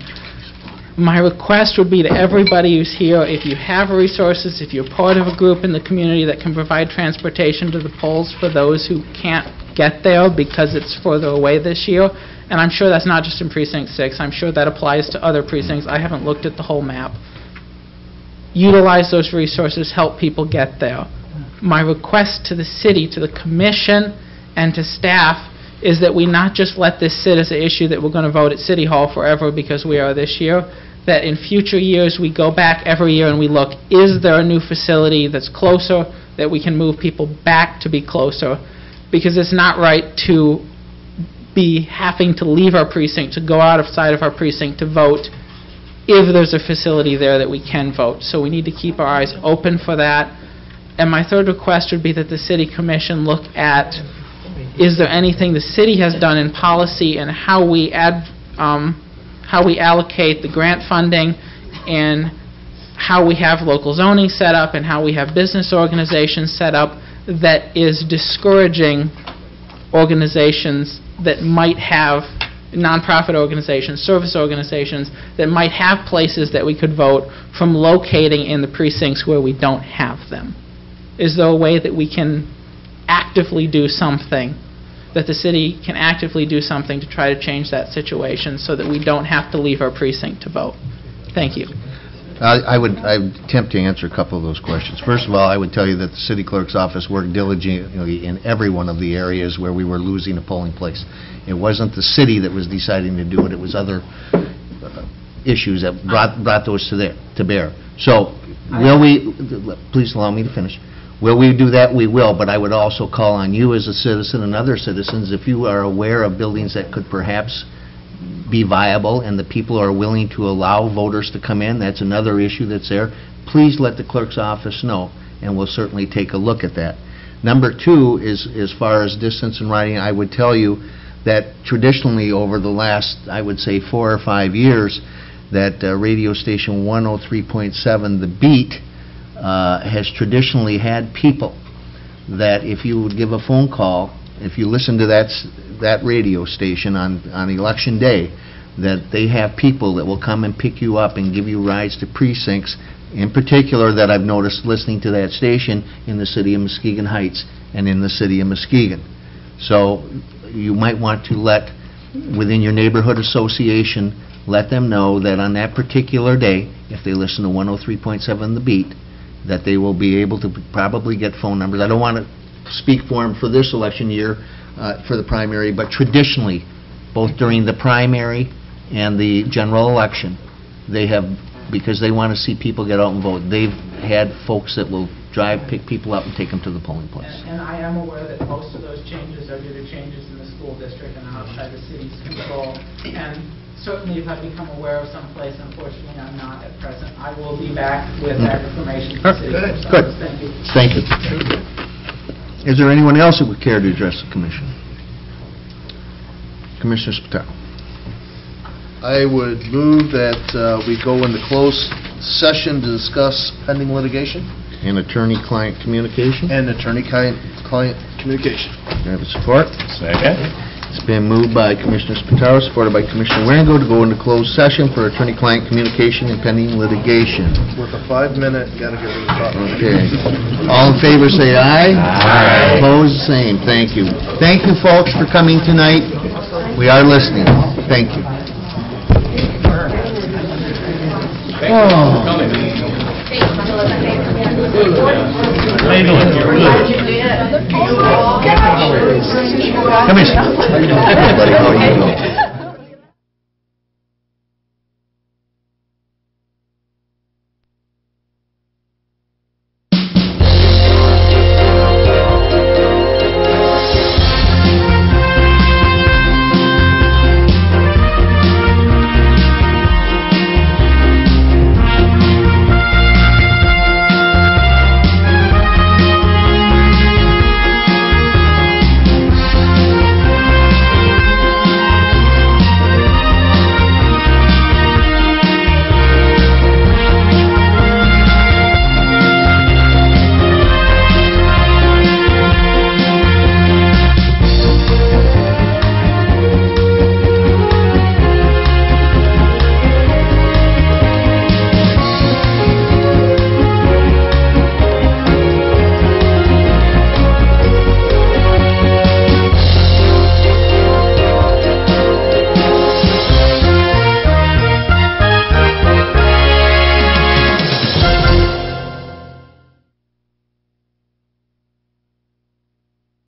My request would be to everybody who's here, if you have resources, if you're part of a group in the community that can provide transportation to the polls for those who can't get there because it's further away this year, and I'm sure that's not just in Precinct 6, I'm sure that applies to other precincts, I haven't looked at the whole map. Utilize those resources, help people get there. My request to the city, to the commission, and to staff is that we not just let this sit as an issue that we're going to vote at City Hall forever because we are this year, that in future years, we go back every year and we look, is there a new facility that's closer, that we can move people back to be closer? Because it's not right to be having to leave our precinct, to go out of sight of our precinct to vote if there's a facility there that we can vote. So we need to keep our eyes open for that. And my third request would be that the city commission look at, is there anything the city has done in policy and how we um, how we allocate the grant funding and how we have local zoning set up and how we have business organizations set up that is discouraging organizations that might have, nonprofit organizations, service organizations, that might have places that we could vote from locating in the precincts where we don't have them. Is there a way that we can actively do something, that the city can actively do something to try to change that situation so that we don't have to leave our precinct to vote? Thank you. I I would, I would attempt to answer a couple of those questions. First of all, I would tell you that the city clerk's office worked diligently in every one of the areas where we were losing a polling place. It wasn't the city that was deciding to do it, it was other uh, issues that brought, brought those to there, to bear. So, will we, please allow me to finish. Will we do that? We will, but I would also call on you as a citizen and other citizens, if you are aware of buildings that could perhaps be viable and the people are willing to allow voters to come in, that's another issue that's there, please let the clerk's office know, and we'll certainly take a look at that. Number two is, as far as distance and riding, I would tell you that traditionally over the last, I would say, four or five years, that uh, radio station 103.7, The Beat, uh, has traditionally had people that if you would give a phone call, if you listen to that, that radio station on, on election day, that they have people that will come and pick you up and give you rides to precincts, in particular that I've noticed listening to that station in the city of Muskegon Heights and in the city of Muskegon. So you might want to let, within your neighborhood association, let them know that on that particular day, if they listen to 103.7 The Beat, that they will be able to probably get phone numbers. I don't want to speak for them for this election year, uh, for the primary, but traditionally, both during the primary and the general election, they have, because they want to see people get out and vote, they've had folks that will drive, pick people up and take them to the polling place. And I am aware that most of those changes are due to changes in the school district and outside the city's control. And certainly if I become aware of some place, unfortunately, I'm not at present. I will be back with that information to the city. clerk's Good. Thank you. Thank you. Is there anyone else that would care to address the commission? Commissioner Spataro. I would move that uh, we go into closed session to discuss pending litigation And attorney-client communication? and attorney-client client communication. Do I have a support? Second. It's been moved by Commissioner Spataro, supported by Commissioner Wierengo, to go into closed session for attorney-client communication and pending litigation. With a five-minute, gotta get rid of the... Okay. All in favor, say aye. Aye. Opposed, same. Thank you. Thank you, folks, for coming tonight. We are listening. Thank you. Come here. Everybody, how you doing?